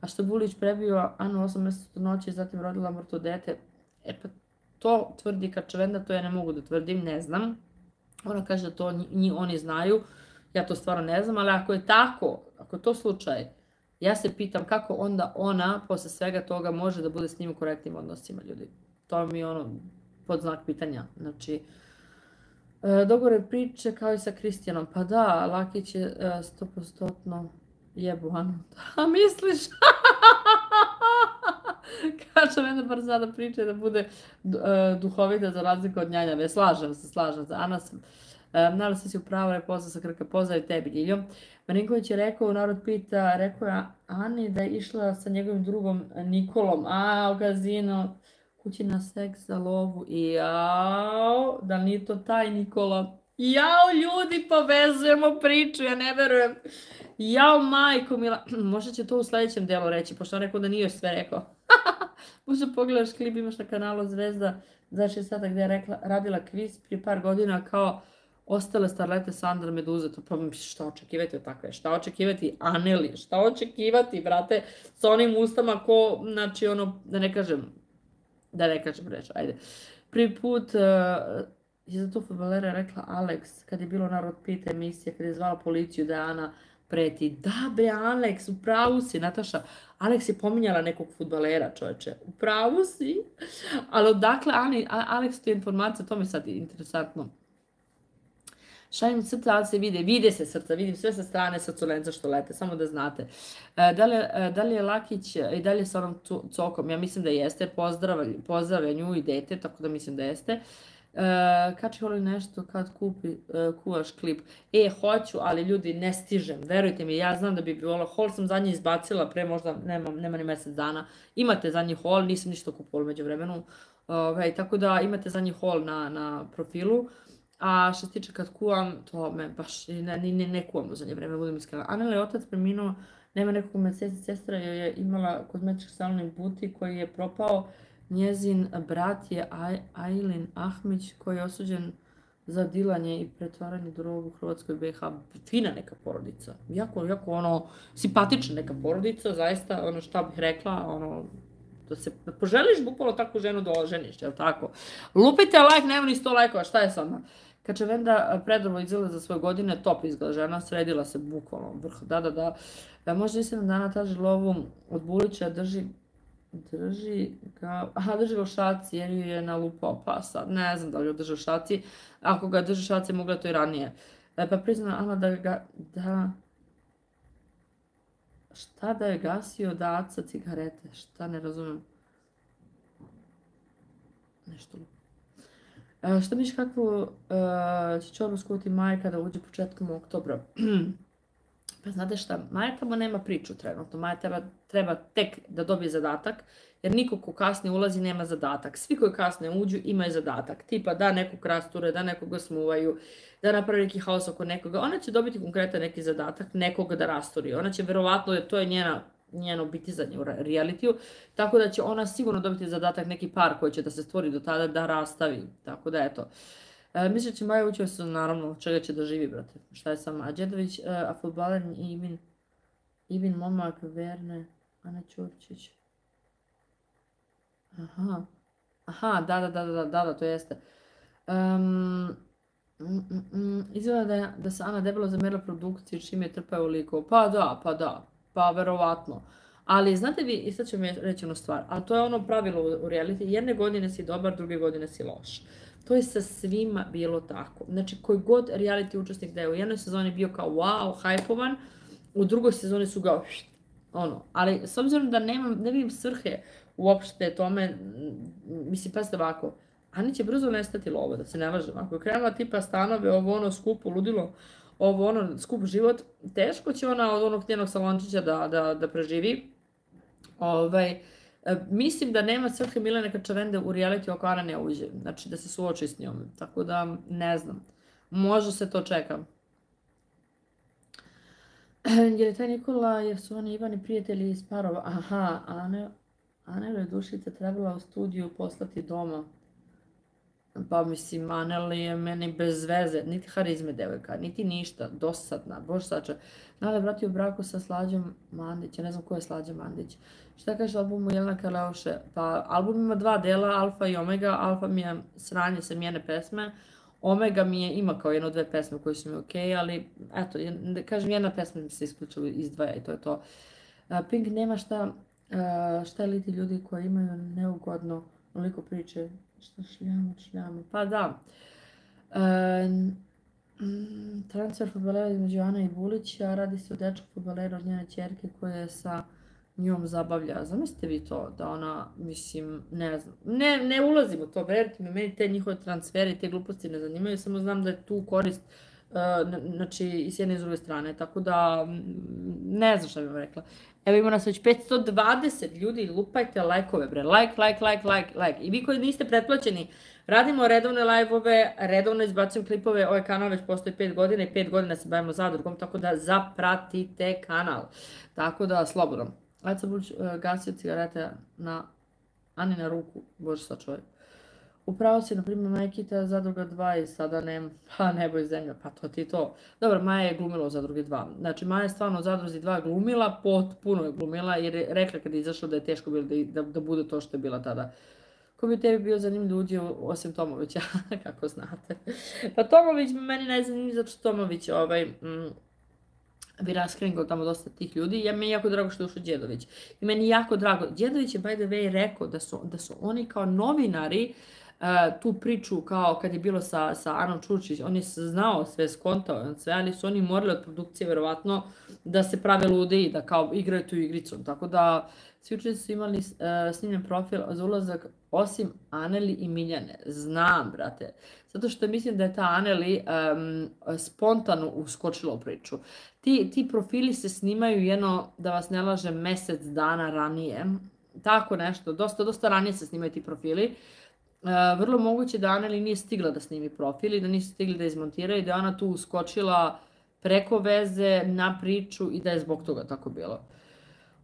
A što Bulić prebio Anu 8 mjeseca noći i zatim rodila mrtvo dete, e pa to tvrdi Kačavenda, to ja ne mogu da tvrdim, ne znam. Ona kaže da to nji, oni znaju, ja to stvarno ne znam, ali ako je tako, ako je to slučaj, ja se pitam kako onda ona, posle svega toga, može da bude s njim u korektnim odnosima, ljudi. To mi je ono, pod znak pitanja. Znači, e, dogovore priče kao i sa Kristijanom. Pa da, Lakić je e, stopostotno jebuan. A misliš? Kaže, mene bar sada priča da bude uh, duhovita za razliku od njanjave. Slažem se, slažem se. Ana nadam se si upravo posao sa Krka, pozdrav tebi, Ljiljo. Marinković je rekao, narod pita, rekao je Ani da je išla sa njegovim drugom Nikolom, a u gazino, kući na seks za lovu i jao, da li to taj Nikola? Jao, ljudi, povezujemo priču, ja ne verujem. Jao, majko, mila. Možda će to u sledećem delu reći, pošto on rekao da nije još sve rekao. Možda pogledaš klip, imaš na kanalu Zvezda, znači sada gde je rekla, radila kviz prije par godina kao ostale starlete Sandra Meduze, to pa šta očekivati od takve, šta očekivati Aneli, šta očekivati, brate, sa onim ustama ko, znači ono, da ne kažem, da ne kažem reč, ajde. Prvi put uh, je za to futbolera rekla Alex, kad je bilo narod pita emisija, kad je zvala policiju da je Ana preti. Da bre, Alex, u pravu si, Nataša. Alex je pominjala nekog futbalera, čoveče. U pravu si. Ali odakle, Ani, Alex, tu informacija, to mi sad interesantno. Šaljem srca, ali se vide, vide se srca, vidim sve sa strane srcolenca što lete, samo da znate. E, da, li, e, da li je Lakić i dalje sa onom cokom? Ja mislim da jeste, pozdravlja, pozdravlja nju i dete, tako da mislim da jeste. Uh, Uh, kači Holi nešto kad kupi, uh, kuvaš klip. E, hoću, ali ljudi, ne stižem. Verujte mi, ja znam da bi bilo. Hol sam zadnji izbacila pre možda, nema, nema ni mesec dana. Imate zadnji hol, nisam ništa kupovala među vremenu. Uh, tako da imate zadnji hol na, na profilu. A što se tiče kad kuvam, to me baš ne, ne, ne, kuvam u zadnje vreme, budem iskrena. Anela je otac preminuo, nema nekog meseci, sestra je imala kozmetički salon butik koji je propao Njezin brat je Ajlin Ahmić koji je osuđen za dilanje i pretvaranje droga u Hrvatskoj BH. Fina neka porodica. Jako, jako ono, simpatična neka porodica, zaista, ono šta bih rekla, ono, da se da poželiš bukvalno takvu ženu da oženiš, je li tako? Lupite like, nema ni 100 lajkova, šta je sad? Kačavenda predobro izgleda za svoje godine, top izgleda žena, sredila se bukvalno vrh, da, da, da. E, možda i dana traži lovu od Bulića, drži, drži ga, aha, drži ga u šaci jer ju je nalupao pa sad, ne znam da li ga drži u šaci, ako ga drži u šaci mogla to i ranije. E, pa priznam, Ana da ga, da, šta da je gasio daca cigarete, šta ne razumijem. Nešto E, šta misliš kakvu e, će čorbu skuti Maja kada uđe početkom oktobra? pa znate šta, Maja tamo nema priču trenutno. Maja treba, treba tek da dobije zadatak, jer niko ko kasnije ulazi nema zadatak. Svi koji kasnije uđu imaju zadatak. Tipa da nekog rasture, da nekoga smuvaju, da napravi neki haos oko nekoga. Ona će dobiti konkretan neki zadatak, nekoga da rasturi. Ona će verovatno, jer to je njena njeno bitizanje u realitiju, tako da će ona sigurno dobiti zadatak neki par koji će da se stvori do tada da rastavi, tako da eto. E, će Maja ući se naravno čega će da živi, brate. Šta je sam Ađedović, e, a futbaler Ivin, Ivin Momak, Verne, Ana Ćurčić. Aha, aha, da, da, da, da, da, da, to jeste. Um, mm, mm, izgleda da, da se Ana debelo zamerila produkciji čim je trpao liko. Pa da, pa da, pa verovatno. Ali znate vi, i sad ću mi reći jednu stvar, a to je ono pravilo u reality, jedne godine si dobar, druge godine si loš. To je sa svima bilo tako. Znači, koji god reality učesnik da je u jednoj sezoni bio kao wow, hajpovan, u drugoj sezoni su ga ono. Ali s obzirom da nemam, ne vidim svrhe uopšte tome, mislim, pazite ovako, Ani će brzo nestati lovo, da se ne lažem. Ako je krenula tipa stanove, ovo ono skupo, ludilo, ovo ono, skup život, teško će ona od onog njenog salončića da, da, da preživi. Ovaj, mislim da nema svrhe Milene Kačavende u reality ako Ana ne uđe. Znači da se suoči s njom. Tako da ne znam. Možda se to čeka. Jer je taj Nikola, jer su oni Ivani prijatelji iz parova. Aha, Ane, Ane je dušica trebala u studiju poslati doma. Pa mislim, Anel je meni bez veze, niti harizme devojka, niti ništa, dosadna, bož sača. Nale vrati u braku sa Slađom Mandić, ja ne znam ko je Slađa Mandić. Šta kaže albumu Jelena Karleuše? Pa album ima dva dela, Alfa i Omega. Alfa mi je sranje sa mjene pesme. Omega mi je, ima kao jedno dve pesme koje su mi okej, okay, ali eto, kažem jedna pesma mi se isključila izdvaja i to je to. Pink nema šta, šta je ljudi koji imaju neugodno onoliko priče Šta šljamo, šljamo. Pa da. E, transfer futbolera između Ana i Bulića, radi se o dečku futbolera od njene čerke koja sa njom zabavlja. Zamislite vi to, da ona, mislim, ne znam, ne, ne ulazim u to, verite mi, meni te njihove transfere te gluposti ne zanimaju, samo znam da je tu korist znači i s jedne i s druge strane, tako da ne znam šta bih vam rekla. Evo ima nas već 520 ljudi, lupajte lajkove bre, like, like, like, like, like. I vi koji niste pretplaćeni, radimo redovne live-ove, redovno izbacujem klipove, ovaj kanal već postoji 5 godina i 5 godina se bavimo zadrugom, tako da zapratite kanal. Tako da, slobodno. Ajde uh, gasio cigarete na Ani na ruku, bože čovjek. Upravo si, na primjer, Majkita Zadruga 2 i sada ne, pa nebo i zemlja, pa to ti to. Dobro, Maja je glumila u Zadrugi 2. Znači, Maja je stvarno u Zadruzi 2 glumila, potpuno je glumila, jer je rekla kad je izašla da je teško bilo da, da, bude to što je bila tada. Ko bi tebi bio zanimljiv uđe osim Tomovića, kako znate. Pa Tomović meni najzanimljiviji zato što Tomović ovaj, mm, bi raskringao tamo dosta tih ljudi. Ja mi je jako drago što je ušao Đedović. I meni je jako drago. Đedović je by the way rekao da su, da su oni kao novinari tu priču kao kad je bilo sa, sa Anom Čurčić, on je znao sve, skontao sve, ali su oni morali od produkcije verovatno da se prave lude i da kao igraju tu igricu. Tako da svi učenici su imali uh, snimljen profil za ulazak osim Aneli i Miljane. Znam, brate. Zato što mislim da je ta Aneli um, spontano uskočila u priču. Ti, ti profili se snimaju jedno, da vas ne lažem, mesec dana ranije. Tako nešto. Dosta, dosta ranije se snimaju ti profili. Uh, vrlo moguće da Aneli nije stigla da snimi profil i da nisu stigli da izmontiraju i da je ona tu uskočila preko veze na priču i da je zbog toga tako bilo.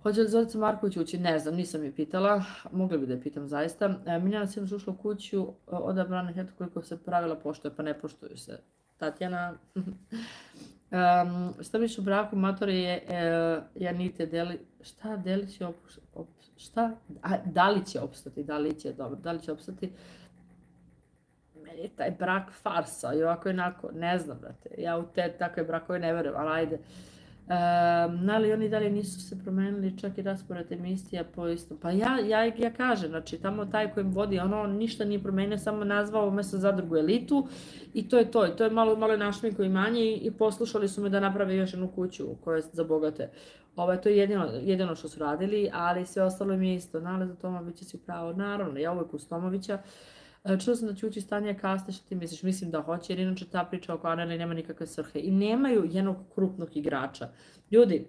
Hoće li Zorica Marković ući? Ne znam, nisam je pitala. Mogla bi da je pitam zaista. E, Miljana Sinoć ušla u kuću, odabrana eto koliko se pravila poštuje, pa ne poštuju se. Tatjana. um, šta biš u braku, matore je e, Janite, deli, šta deli će op, op, šta? A, da li će opstati, da li će, dobro, da li će opstati? meni je taj brak farsa i ovako i onako, ne znam, brate, ja u te takve brakove ne verujem, ali ajde. Um, ali oni dalje nisu se promenili, čak i raspored emisija po istom. Pa ja, ja, ja kažem, znači tamo taj kojim vodi, ono ništa nije promenio, samo nazvao mesto zadrugu elitu i to je to. I to je malo, malo našmiko imanje i, i poslušali su me da naprave još jednu kuću koja je za bogate. Ovo, to je jedino, jedino što su radili, ali sve ostalo im je isto. Naleza Tomovića si pravo, naravno, ja uvek uz Tomovića. E, čuo sam da će ući Stanja Kaste, što ti misliš? Mislim da hoće, jer inače ta priča oko Aneli nema nikakve svrhe. I nemaju jednog krupnog igrača. Ljudi,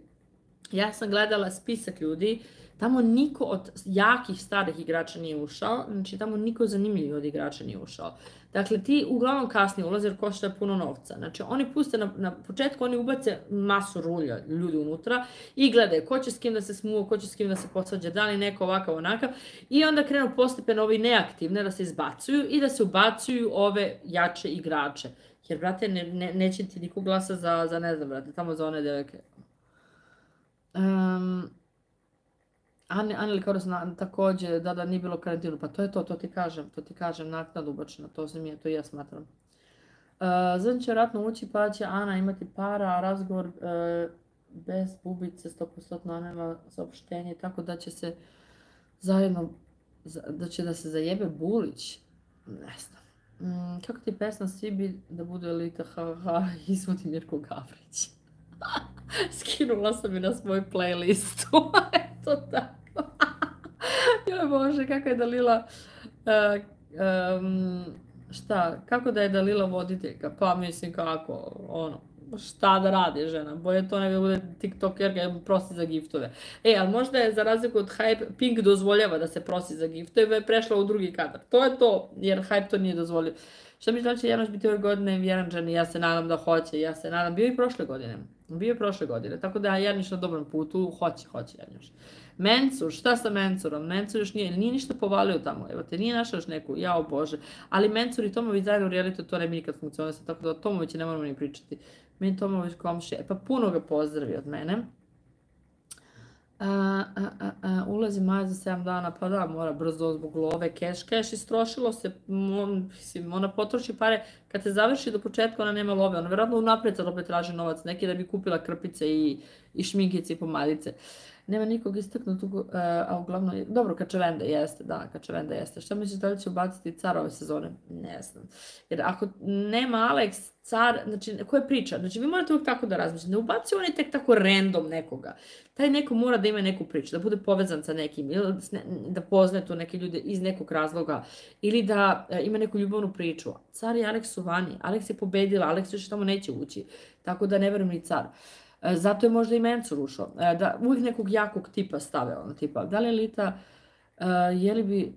ja sam gledala spisak ljudi, tamo niko od jakih starih igrača nije ušao, znači tamo niko zanimljiv od igrača nije ušao. Dakle, ti uglavnom kasnije ulaze jer košta puno novca. Znači, oni puste na, na početku, oni ubace masu rulja ljudi unutra i gledaju ko će s kim da se smuo, ko će s kim da se posvađa, da li neko ovakav, onakav. I onda krenu postepeno ovi neaktivne da se izbacuju i da se ubacuju ove jače igrače. Jer, brate, ne, ne, neće ti niko glasa za, za ne znam, brate, tamo za one devojke. Um, Ani, Anili Koros na, takođe, da, da, nije bilo karantinu, pa to je to, to ti kažem, to ti kažem, naknad ubačena, to sam je, to ja smatram. Uh, Zan će vratno ući, pa će Ana imati para, a razgovor uh, bez bubice, 100% nema saopštenje, tako da će se zajedno, da će da se zajebe Bulić, ne znam. Mm, kako ti pesma svi da budu elita, ha, ha, izvodi Mirko Gavrić. Skinula sam i na svoju playlistu. Eto tako. Joj Bože, kako je Dalila... Uh, um, šta, kako da je Dalila voditeljka? Pa mislim kako, ono, šta da radi žena, bolje to nego bude tiktokerka i prosi za giftove. E, ali možda je za razliku od Hype, Pink dozvoljava da se prosi za giftove, je prešla u drugi kadar. To je to, jer Hype to nije dozvolio. Šta mi znači Janoš biti ove godine vjerančan ja se nadam da hoće, ja se nadam, bio i prošle godine. Bio je prošle godine, tako da Janiš na dobrom putu, hoće, hoće Janiš. Mencur, šta sa Mencurom? Mencur još nije, nije ništa povalio tamo, evo te, nije našao još neku, jao Bože. Ali Mencur i Tomović zajedno u realitu to ne bi nikad funkcionisao, tako da o Tomoviću ne moramo ni pričati. Meni Tomović komšije, e pa puno ga pozdravi od mene. A, a, a, ulazi Maja za 7 dana, pa da, mora brzo zbog love, keš, keš, istrošilo se, on, mislim, ona potroši pare, kad se završi do početka ona nema love, ona verovatno unapred sad opet traži novac, neki da bi kupila krpice i, i šminkice i pomadice. Nema nikog istaknutog, uh, a uglavnom, dobro, Kačevenda jeste, da, Kačevenda jeste. Šta misliš da li će ubaciti car ove sezone? Ne znam. Jer ako nema Alex, car, znači, ko je priča? Znači, vi morate uvijek tako da razmišljate. Ne ubaci oni tek tako random nekoga. Taj neko mora da ima neku priču, da bude povezan sa nekim, ili da poznaje tu neke ljude iz nekog razloga, ili da uh, ima neku ljubavnu priču. Car i Alex su vani. Alex je pobedila, Alex još tamo neće ući. Tako da ne verujem ni car. E, zato je možda i Mencur ušao. E, da uvijek nekog jakog tipa stave, ono tipa, da li je Lita, uh, jeli bi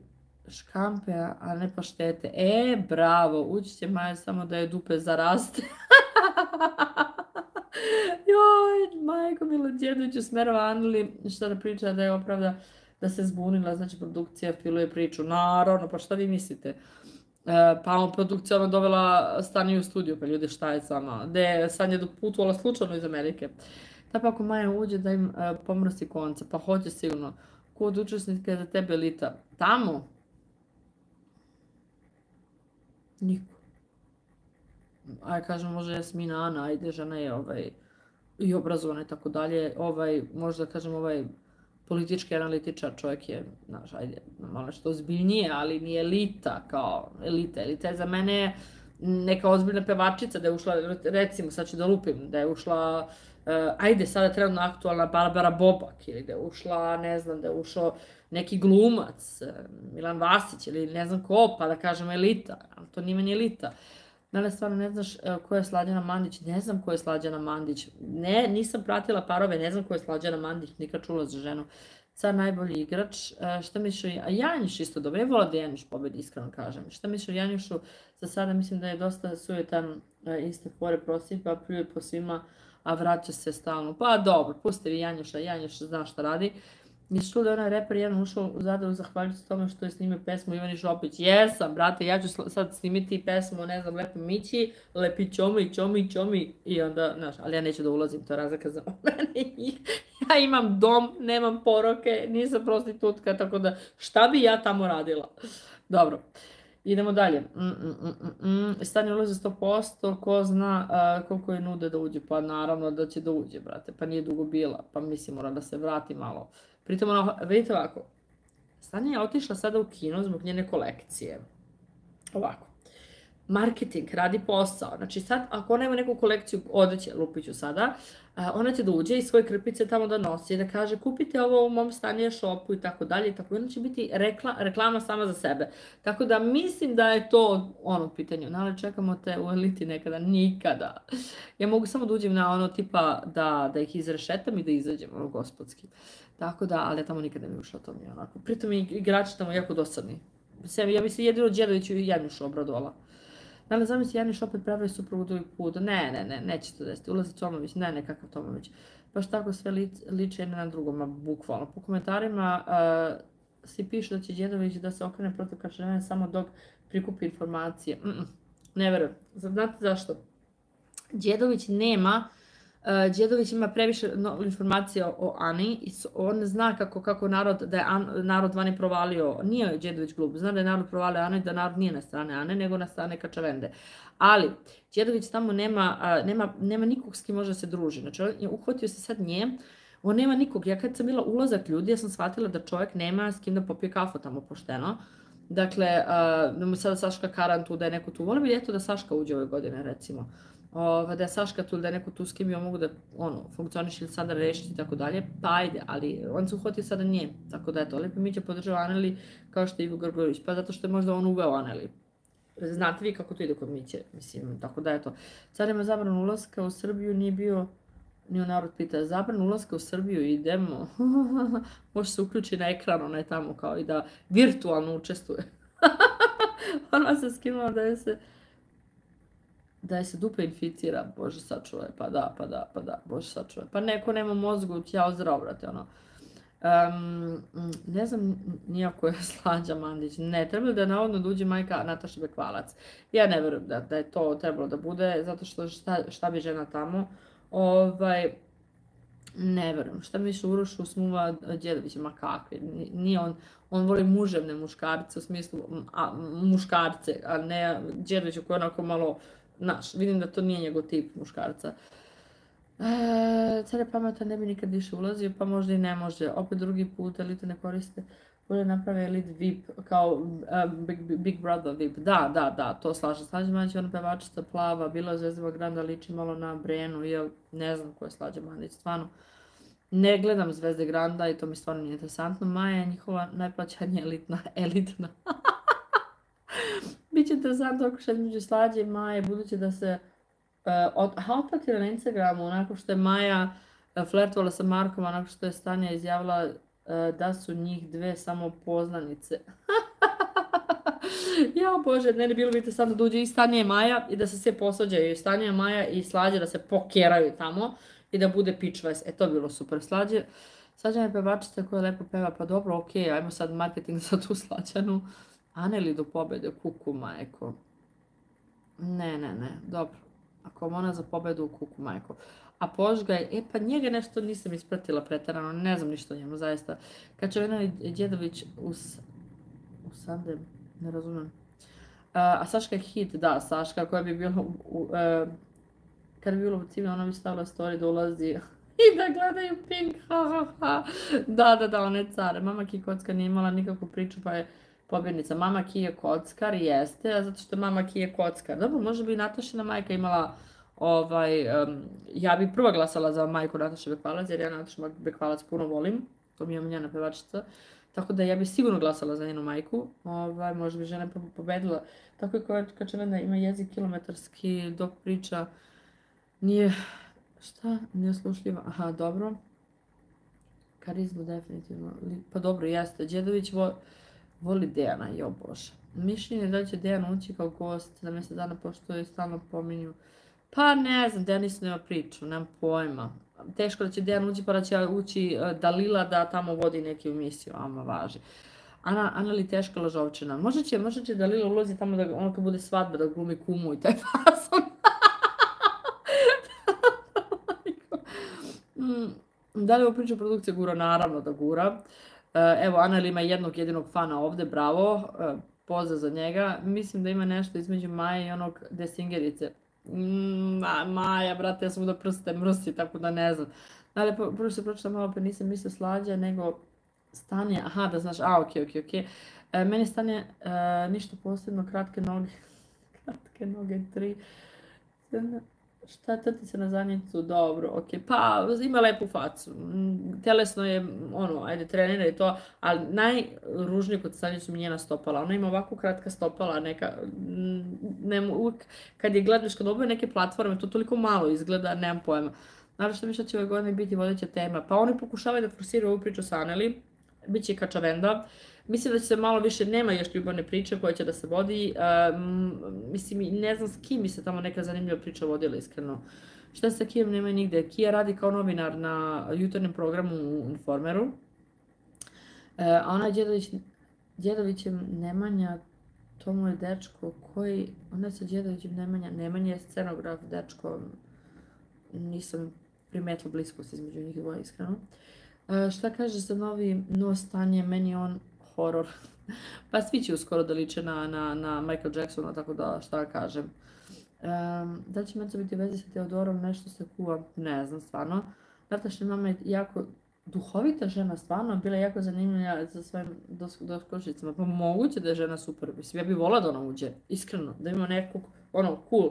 škampe, a ne paštete? E, bravo, ući će Maja samo da je dupe zaraste. Joj, majko Milo Djedoviću smerova Anili, šta da priča da je opravda da se zbunila, znači produkcija filuje priču. Naravno, pa šta vi mislite? E, pa on produkcija ona dovela Stani u studiju, pa ljudi šta je sama, gde Sanja doputovala slučajno iz Amerike. Ta pa ako Maja uđe da im uh, pomrsi konca, pa hoće sigurno. Ko od učesnika je za tebe elita? Tamo? Niko. Aj kažem, može Jasmina Ana, ajde, žena je ovaj, i obrazovana i tako dalje. Ovaj, možda kažem, ovaj, politički analitičar, čovjek je, znaš, ajde, malo što ozbiljnije, ali nije elita kao elita. Elita je za mene neka ozbiljna pevačica da je ušla, recimo, sad ću da lupim, da je ušla, uh, ajde, sada trenutno aktualna Barbara Bobak, ili da je ušla, ne znam, da je ušao neki glumac, uh, Milan Vasić, ili ne znam ko, pa da kažem elita, ali to nije meni elita. Uh, Mele, stvarno ne znaš uh, ko je Slađana Mandić? Ne znam ko je Slađana Mandić. Ne, nisam pratila parove, ne znam ko je Slađana Mandić, nikad čula za ženu. Sad najbolji igrač. Uh, šta misliš o Janjuš isto dobro? Ja vola da Janjuš pobedi, iskreno kažem. Šta misliš o Janjušu? Za sada mislim da je dosta sujetan uh, iste fore prosipa, pljuje po svima, a vraća se stalno. Pa dobro, pusti vi Janjuša, Janjuš zna šta radi. Da je onaj reper jedan ušao u Zadru zahvaljujući tome što je snimio pesmu Ivani Šopić. Jesam, brate, ja ću sad snimiti pesmu, ne znam, Lepo Mići, Lepi Čomi, Čomi, Čomi i onda, znaš, ali ja neću da ulazim, to je razlika za mene Ja imam dom, nemam poroke, nisam prostitutka, tako da šta bi ja tamo radila? Dobro. Idemo dalje. Mm, mm, mm. Stanje ulaze 100%, ko zna uh, koliko je nude da uđe? Pa naravno da će da uđe, brate. Pa nije dugo bila. Pa mislim, mora da se vrati malo. Pritom, ono, vidite ovako. Stanje je otišla sada u kino zbog njene kolekcije. Ovako marketing, radi posao. Znači sad, ako ona ima neku kolekciju odeće, lupiću sada, ona će da uđe i svoje krpice tamo da nosi i da kaže kupite ovo u mom stanje shopu i tako dalje i tako ona će biti rekla, reklama sama za sebe. Tako da mislim da je to ono pitanje. No, ali čekamo te u eliti nekada, nikada. Ja mogu samo da uđem na ono tipa da, da ih izrešetam i da izađem, ono gospodski. Tako da, ali ja tamo nikada ne ušla, to mi je onako. Pritom igrači tamo jako dosadni. Ja se jedino Đedoviću i Janjušu obradovala. Da li zamisli Janiš opet pravi suprugu drugi put? Ne, ne, ne, neće to desiti. Ulazi Tomović, ne, ne, kakav Tomović. Baš tako sve liče jedno na drugom, bukvalno. Po komentarima uh, svi pišu da će Đedović da se okrene protiv Kačanine samo dok prikupi informacije. Mm -mm, ne verujem. Znate zašto? Đedović nema Đedović ima previše informacija o Ani i on zna kako, kako narod, da je An, narod vani provalio, nije Đedović glup, zna da je narod provalio Anu i da narod nije na strane Ane, nego na strane Kačavende. Ali, Đedović tamo nema, nema, nema nikog s kim može se druži. Znači, on uhvatio se sad nje, on nema nikog. Ja kad sam bila ulazak ljudi, ja sam shvatila da čovjek nema s kim da popije kafu tamo pošteno. Dakle, da mu sada Saška Karan tu, da je neko tu. Volim bi eto da Saška uđe ove godine, recimo ova, da je Saška tu, da je neko tu s kim ja mogu da ono, funkcioniš ili sada rešiti i tako dalje, pa ajde, ali on se uhvatio sada nje, tako da je to lepo će podržava Aneli kao što je Ivo Grgorović, pa zato što je možda on uveo Aneli. Znate vi kako to ide kod Miće, mislim, tako da je to. Sad ima zabranu ulaska u Srbiju, nije bio, nije narod pita, zabran ulaska u Srbiju, idemo. Može se uključi na ekran, ona tamo kao i da virtualno učestvuje. ona se skinula da je se da se dupe inficira, bože sačuvaj, pa da, pa da, pa da, bože sačuvaj. Pa neko nema mozgu, ja zdrav, brate, ono. Um, ne znam nijako je Slađa Mandić. Ne, trebalo da je navodno da uđe majka Nataša Bekvalac. Ja ne verujem da, da je to trebalo da bude, zato što šta, šta bi žena tamo. Ovaj, ne verujem. Šta misliš Urošu smuva Đedovića? Ma kakvi? Nije on, on voli muževne muškarce, u smislu a, muškarce, a ne Đedovića koji je onako malo Znaš, vidim da to nije njegov tip muškarca. E, car je pametan, ne bi nikad više ulazio, pa možda i ne može. Opet drugi put, elite ne koriste. Bolje naprave elite VIP, kao uh, Big, Big Brother VIP. Da, da, da, to slaže. Slađe Manić, ona pevačica plava, bila je Zvezdava Granda, liči malo na Brenu, jel, ne znam ko je Slađa Manić, stvarno. Ne gledam Zvezde Granda i to mi stvarno nije interesantno. Maja je njihova najplaćanija elitna, elitna. Biće interesantno ako što između Slađe i Maje, budući da se uh, od, otpatila na Instagramu, onako što je Maja uh, flertovala sa Markom, onako što je Stanja izjavila uh, da su njih dve samo poznanice. ja, bože, ne bi bilo biti sad da uđe i i Maja i da se sve posvađaju. I Stanja i Maja i Slađe da se pokeraju tamo i da bude pitchwise. E, to bi bilo super. Slađe, Slađana je pevačica koja lepo peva, pa dobro, okay, ajmo sad marketing za tu Slađanu. Aneli do pobede, kuku majko. Ne, ne, ne, dobro. Ako ona za pobedu, kuku majko. A Požgaj, e pa njega nešto nisam ispratila pretarano, ne znam ništa o njemu, zaista. Kačevina Đedović us, usade, ne razumem. A, Saška je hit, da, Saška koja bi bila, u, e, kad bi bilo u cime, ona bi stavila story da ulazi i da gledaju Pink, ha, ha, ha. Da, da, da, ona je cara. Mama Kikocka nije imala nikakvu priču, pa je pobjednica. Mama Kije Kockar jeste, a zato što je mama Kije Kockar. Dobro, možda bi Natašina majka imala ovaj, um, ja bi prva glasala za majku Nataše Bekvalac, jer ja Natašu Bekvalac puno volim, to mi je njena pevačica, tako da ja bi sigurno glasala za njenu majku, ovaj, možda bi žena pobedila. Tako je Kačevenda ima jezik kilometarski dok priča, nije, šta, nije slušljiva, aha, dobro, karizmu definitivno, pa dobro, jeste, Đedović, vo, Voli Dejana, jo bože. Mišljenje da će Dejan ući kao gost za mjesec dana, pošto je stalno pominju. Pa ne znam, Dejan isto nema priču, nemam pojma. Teško da će Dejan ući, pa da će ući e, Dalila da tamo vodi neku emisiju, ama važi. Ana, Ana li teška lažovčina. Može će, može će Dalila ulazi tamo da ono kad bude svadba da glumi kumu i taj fason. Mm, da li ovo priča produkcija gura? Naravno da gura. Uh, Evo, Anel ima jednog jedinog fana ovde, bravo. Uh, poza za njega. Mislim da ima nešto između Maje i onog desingerice. Mm, Maja, brate, ja sam da prste mrsi, tako da ne znam. Ali prvo što pročitam malo pa nisam mislila slađa, nego stanje, aha, da znaš, a, okej, okej, okej. E, meni stanje e, ništa posebno, kratke noge, kratke noge, tri, šta tati se na zadnjicu, dobro, ok, pa ima lepu facu, mm, telesno je, ono, ajde, trenira i to, ali najružnije kod stanje su mi njena stopala, ona ima ovako kratka stopala, neka, mm, ne, uvijek, kad je gledaš, kad oboje neke platforme, to toliko malo izgleda, nemam pojma. Naravno što mi što će ove godine biti vodeća tema, pa oni pokušavaju da forsiraju ovu priču sa Aneli, bit će i Kačavenda, Mislim da će se malo više, nema još ljubavne priče koja će da se vodi. mislim, ne znam s kim bi se tamo neka zanimljiva priča vodila, iskreno. Šta sa Kijom nema nigde. Kija radi kao novinar na jutarnjem programu u Informeru. Uh, a ona Đedović, Đedovićem Nemanja, to mu je dečko koji, ona sa Đedovićem Nemanja, Nemanja je scenograf, dečko, nisam primetila bliskost između njih dvoje, iskreno. Uh, šta kaže za novi no stanje, meni on horor. pa svi će uskoro da liče na, na, na Michael Jacksona, tako da šta kažem. Um, da će Meca biti u vezi sa Teodorom, nešto se kuva, ne znam stvarno. Nataša mama je jako duhovita žena, stvarno, bila je jako zanimljiva za svojim doskočicama. Pa moguće da je žena super, mislim, ja bih volila da ona uđe, iskreno, da ima nekog, ono, cool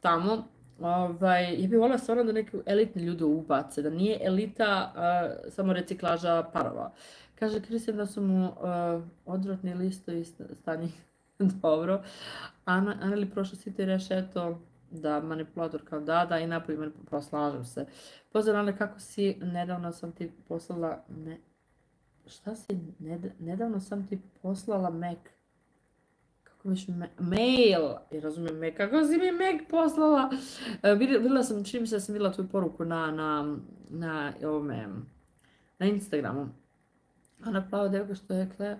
tamo. Ovaj, ja bih volila stvarno da neke elitne ljude ubace, da nije elita uh, samo reciklaža parova. Kaže Kristijan da su mu uh, odvratni listovi stani dobro. Ana, Ana li si ti reš, eto, da manipulator kao da, da i napolje manipulator, pa se. Pozdrav Ana, kako si, nedavno sam ti poslala, ne, šta si, nedavno sam ti poslala Mac. Me, mail, i razumijem Mac, kako si mi Mac poslala? Uh, vidjela sam, čini mi se da sam vidjela tvoju poruku na, na, na, ovome, na Instagramu ona plava devojka što je rekla,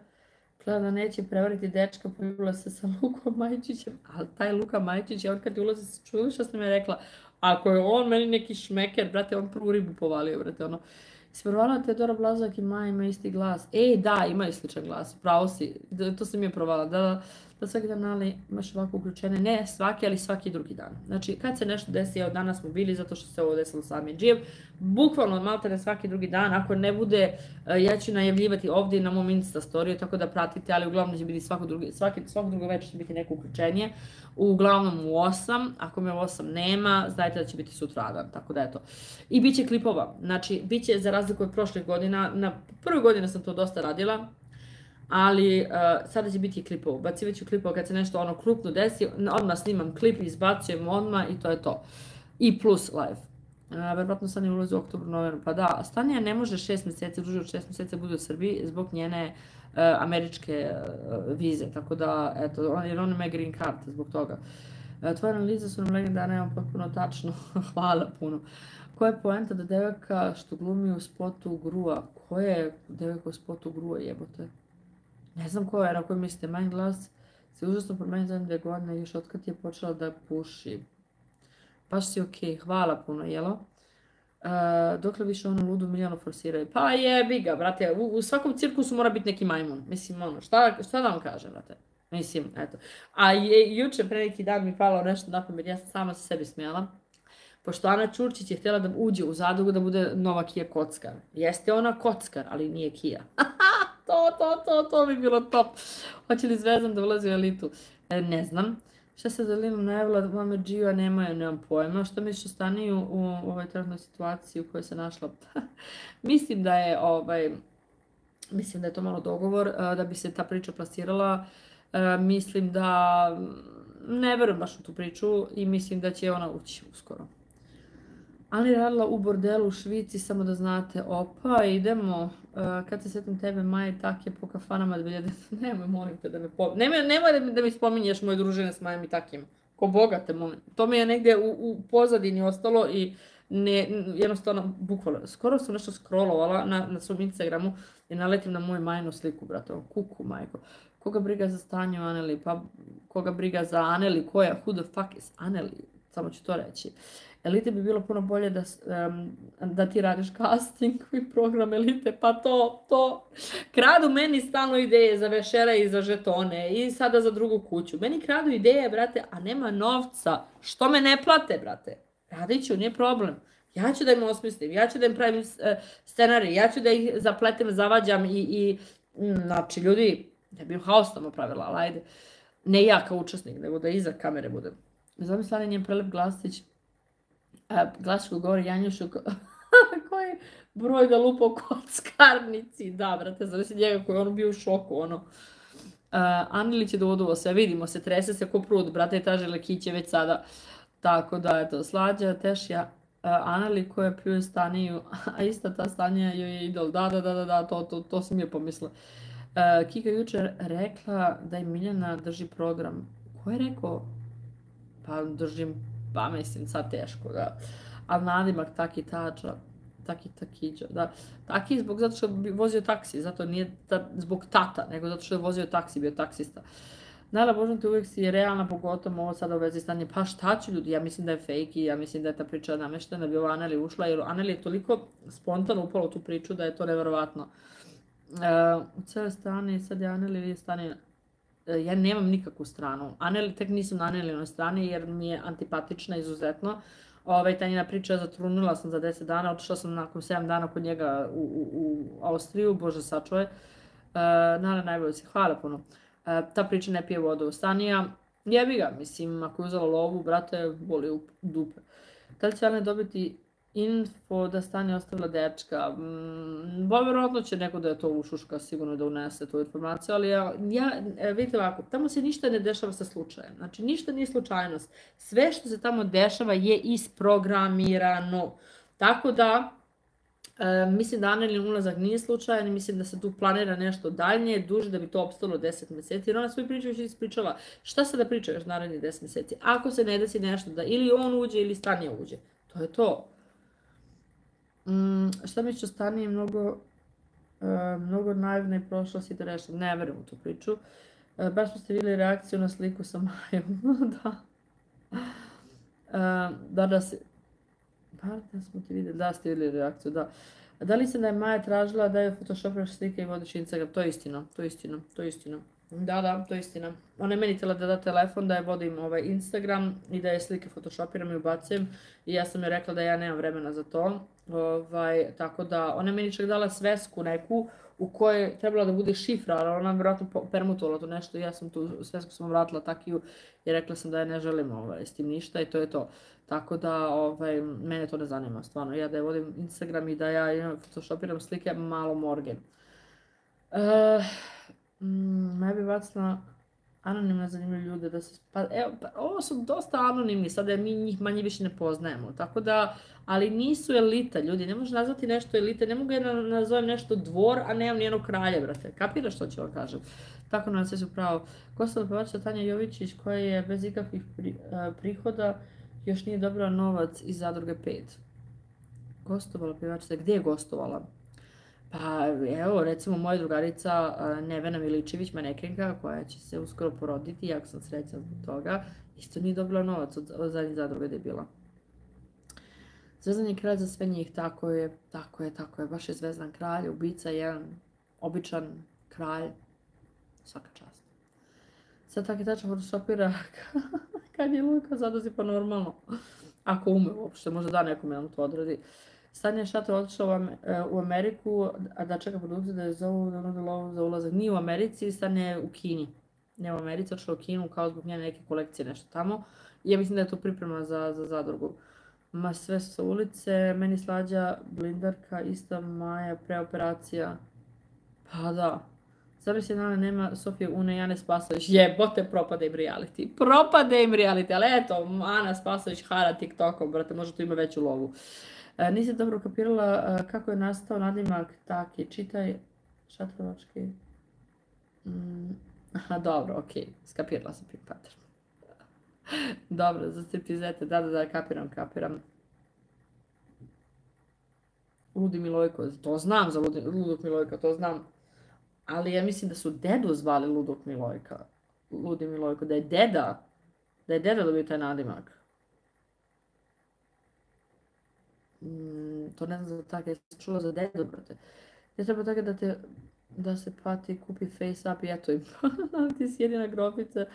rekla da neće prevariti dečka, poljubila se sa Lukom Majčićem, ali taj Luka Majčić, on kad je ulazi se čuli što sam je rekla, ako je on meni neki šmeker, brate, on prvu ribu povalio, brate, ono. Isprovala Teodora Blazak i Maja ima isti glas. E, da, imaju sličan glas, pravo si, to sam je provala, da, da, da svaki dan ali imaš ovako uključene, ne svaki, ali svaki drugi dan. Znači, kad se nešto desi, evo danas smo bili zato što se ovo desilo sa Amidžijem, bukvalno malte ne svaki drugi dan, ako ne bude, e, ja ću najavljivati ovdje na mom Insta storiju, tako da pratite, ali uglavnom će biti svako, drugi, svaki, svako drugo večer će biti neko uključenje, uglavnom u 8, ako me u 8 nema, znajte da će biti sutradan, tako da eto. I bit će klipova, znači, bit će za razliku od prošlih godina, na prve godine sam to dosta radila, ali uh, sada će biti klipova. Bacivat ću klipova kad se nešto ono krupno desi, odmah snimam klip, izbacujem odmah i to je to. I plus live. Uh, verovatno sad ne ulazi u oktobru, novembru, pa da, Stanija ne može šest mjeseci, duže od šest mjeseci bude u Srbiji zbog njene uh, američke uh, vize, tako da, eto, on, jer on ima green card zbog toga. Uh, tvoje analize su nam legendarne, imam potpuno tačno, hvala puno. Koja je poenta da devojka što glumi u spotu grua? Koja je devojka u spotu grua jebote? Ne znam ko je, na koji mislite, manj glas se užasno promenio zadnje dve godine, još otkad je počela da puši. Baš si okej, hvala puno, jelo? Uh, dokle više onu ludu Miljanu forsiraju? Pa jebi ga, brate, u, svakom cirkusu mora biti neki majmun. Mislim, ono, šta, šta da vam kažem, brate? Mislim, eto. A juče, pre neki dan mi palo nešto na pamet, ja sam sama se sebi smijela. Pošto Ana Čurčić je htjela da uđe u zadrugu da bude nova Kija Kockar. Jeste ona Kockar, ali nije Kija. to, to, to, to bi bilo top. Hoće li Zvezdan da ulazi u elitu? E, ne znam. Šta se za Linu najavila, mame Gio nemaju, nemam pojma. Što misliš o staniju u ovoj trenutnoj situaciji u kojoj se našla? mislim da je ovaj, mislim da je to malo dogovor, e, da bi se ta priča plasirala. E, mislim da ne verujem baš u tu priču i mislim da će ona ući uskoro. Ali radila u bordelu u Švici, samo da znate, opa, idemo, uh, kad se sjetim tebe, Maje, tak je po kafanama 2010, nemoj, molim te da me po... Nemoj, nemoj da, mi, da mi spominješ moje družine s Majem i takim, ko bogate, molim. To mi je negdje u, u pozadini ostalo i ne, jednostavno, bukvalno, skoro sam nešto scrollovala na, na svom Instagramu i naletim na moju majnu sliku, brate, kuku, majko. Koga briga za stanje u Aneli, pa koga briga za Aneli, koja, who the fuck is Aneli, samo ću to reći. Elite bi bilo puno bolje da, da ti radiš casting i program Elite, pa to, to, kradu meni stalno ideje za vešera i za žetone i sada za drugu kuću. Meni kradu ideje, brate, a nema novca. Što me ne plate, brate? Radit ću, nije problem. Ja ću da im osmislim, ja ću da im pravim e, scenarij, ja ću da ih zapletem, zavađam i, i znači, ljudi, ne bi haos tamo pravila, ali ajde. Ne ja kao učesnik, nego da iza kamere budem. Stvarno njen prelep glasić. A, glasić govori Janjušu koji broj da lupa kockarnici. Da, brate, se njega koji je ono bio u šoku, ono. Uh, Anilić je dovodovo sve, vidimo se, trese se ko prut, brate, taže lekiće već sada. Tako da, eto, slađa, tešja, uh, Anali koja pljuje staniju, a ista ta stanija joj je idol. Da, da, da, da, da to, to, to sam je pomislila. Uh, Kika jučer rekla da je Miljana drži program. Ko je rekao? Pa držim, pa mislim sad teško, da. Ali nadimak taki tača, taki takiđa, da. Taki zbog zato što bi vozio taksi, zato nije ta, zbog tata, nego zato što je vozio taksi, bio taksista. Nala, Božan ti uvijek si realna, pogotovo ovo sada u vezi stanje. Pa šta ljudi, ja mislim da je fake ja mislim da je ta priča nameštena, bi ova Aneli ušla, jer Aneli je toliko spontano upala u tu priču da je to neverovatno. Uh, u cele strane, sad je Aneli stane E, ja nemam nikakvu stranu. Aneli, tek nisam na Anelinoj strani jer mi je antipatična izuzetno. Ovaj, ta njena priča, zatrunila sam za 10 dana, otišla sam nakon 7 dana kod njega u, u, u Austriju, bože sačuje. Uh, Nana najbolje se hvala puno. Uh, ta priča ne pije vodu stanija. Jebi ga, mislim, ako je uzela lovu, brate, boli u dupe. Li će Ane dobiti info da stanje ostavila dečka. Mm, verovatno će neko da je to ušuška sigurno da unese tu informaciju, ali ja, ja, e, vidite ovako, tamo se ništa ne dešava sa slučajem. Znači, ništa nije slučajnost. Sve što se tamo dešava je isprogramirano. Tako da, e, mislim da Anelin ulazak nije slučajan mislim da se tu planira nešto daljnje, duže da bi to opstalo 10 meseci, jer ona svoj priču još ispričala. Šta se da priča još narednih 10 meseci? Ako se ne desi nešto da ili on uđe ili Stanija uđe. To je to. Mm, šta mi će stani mnogo, uh, mnogo naivna i prošla si da rešila. Ne verujem u tu priču. Uh, baš smo ste vidjeli reakciju na sliku sa Majom. da. Uh, da, da se... Bar da smo ti vidjeli, da ste vidjeli reakciju, da. Da li se da je Maja tražila da je photoshopiraš slike i vodiš Instagram? To je istina, to je istina, to je istina. Da, da, to je istina. Ona je meni tela da da telefon, da je vodim ovaj Instagram i da je slike photoshopiram i ubacujem. I ja sam joj rekla da ja nemam vremena za to. Ovaj, tako da, ona je meni čak dala svesku neku u kojoj je trebala da bude šifra, ali ona je vjerojatno permutovala to nešto i ja sam tu svesku sam vratila takiju i rekla sam da je ne želim ovaj, s tim ništa i to je to. Tako da, ovaj, mene to ne zanima, stvarno. Ja da je vodim Instagram i da ja photoshopiram slike, malo morgen. Uh, Mm, ne bi bacila anonimne zanimljive ljude da se... Pa, evo, pa, ovo su dosta anonimni, sada mi njih manje više ne poznajemo, tako da, ali nisu elita, ljudi, ne može nazvati nešto elite, ne mogu ja nazovem nešto dvor, a nemam nijedno kralje, brate, kapira što ću vam kažem. Tako nam sve su pravo. Kostala Tanja Jovićić, koja je bez ikakvih pri, uh, prihoda, još nije dobrala novac iz zadruge 5. Gostovala pevačica, gdje je gostovala? Pa evo, recimo moja drugarica Nevena Miličević, manekenka, koja će se uskoro poroditi, jako sam srećna zbog toga, isto nije dobila novac od, od zadnjih zadruga gde je bila. Zvezdan je kralj za sve njih, tako je, tako je, tako je, baš je zvezdan kralj, ubica je jedan običan kralj, svaka čast. Sad tako je tačno photoshopira kad je Luka zadozi pa normalno, ako ume uopšte, možda da nekome nam to odradi. Sanja Šator otišao e, u Ameriku, a da čeka produkciju da je zovu da nude lovu za ulazak. Nije u Americi, Sanja je u Kini. Ne u Americi, otišao u Kinu kao zbog njene neke kolekcije, nešto tamo. I ja mislim da je to priprema za, za zadrugu. Ma sve su ulice, meni slađa blindarka, ista Maja, preoperacija. Pa da. Zamisli da nema Sofije Une i Ane Spasović. Jebote, propade im reality. Propade im reality, ali eto, Ana Spasović hara TikTokom, brate, možda tu ima veću lovu. E, nisam dobro kapirala e, kako je nastao nadimak taki. Čitaj šatrovački. Mm, aha, dobro. Okay. Skapirala sam Pink dobro, za striptizete. Da, da, da, kapiram, kapiram. Ludi Milojko, to znam za Ludi, Ludog Milojka, to znam. Ali ja mislim da su dedu zvali Ludog Milojka. Ludi Milojko, da je deda, da je deda dobio taj nadimak. mm, to ne znam za tako, ja sam čula za dedo, brate. Ne treba tako da te, da se pati, kupi face up i eto im. ti si jedina grobica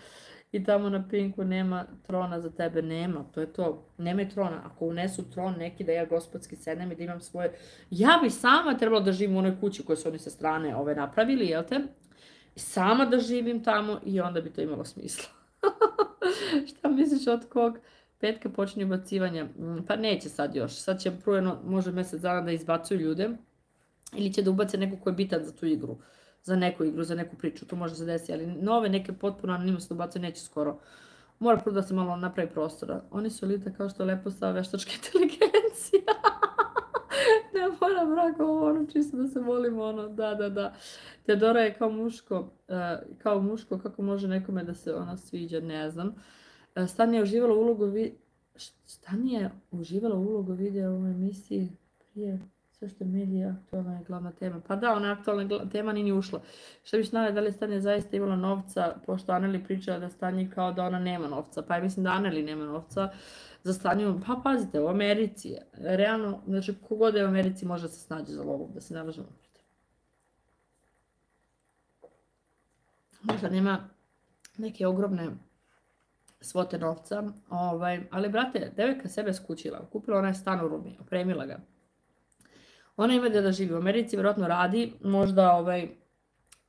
i tamo na Pinku nema trona za tebe, nema, to je to, nema trona, ako unesu tron neki da ja gospodski sednem i da imam svoje, ja bi sama trebala da živim u onoj kući koju su oni sa strane ove napravili, jel te, sama da živim tamo i onda bi to imalo smisla. Šta misliš od kog? Petka počinje ubacivanje, mm, pa neće sad još, sad će prvo može mjesec dana da izbacuju ljude, ili će da ubace neko ko je bitan za tu igru za neku igru, za neku priču, to može se desiti, ali nove neke potpuno anonimno se ubacuje neće skoro. Mora prvo da se malo napravi prostora. Oni su elita kao što lepo sa veštačke inteligencija. ne mora brako ono, čisto da se volimo, ono, da, da, da. Teodora je kao muško, e, kao muško, kako može nekome da se ona sviđa, ne znam. Uh, Stan je uživala ulogu, vi... Stan je uživala ulogu videa u emisiji prije sve što je medija, aktualna je glavna tema. Pa da, ona aktualna tema nije ni ušla. Što biš znali da li Stanje zaista imala novca, pošto Aneli pričala da Stanje kao da ona nema novca. Pa ja mislim da Aneli nema novca za Stanju. Pa pazite, u Americi, realno, znači kogod je u Americi može se snađe za lovu, da se ne lažemo. Možda nema neke ogromne svote novca, ovaj, ali brate, devojka sebe skućila, kupila ona je stan u Rumi, opremila ga, ona ima da živi u Americi, vjerojatno radi, možda ovaj,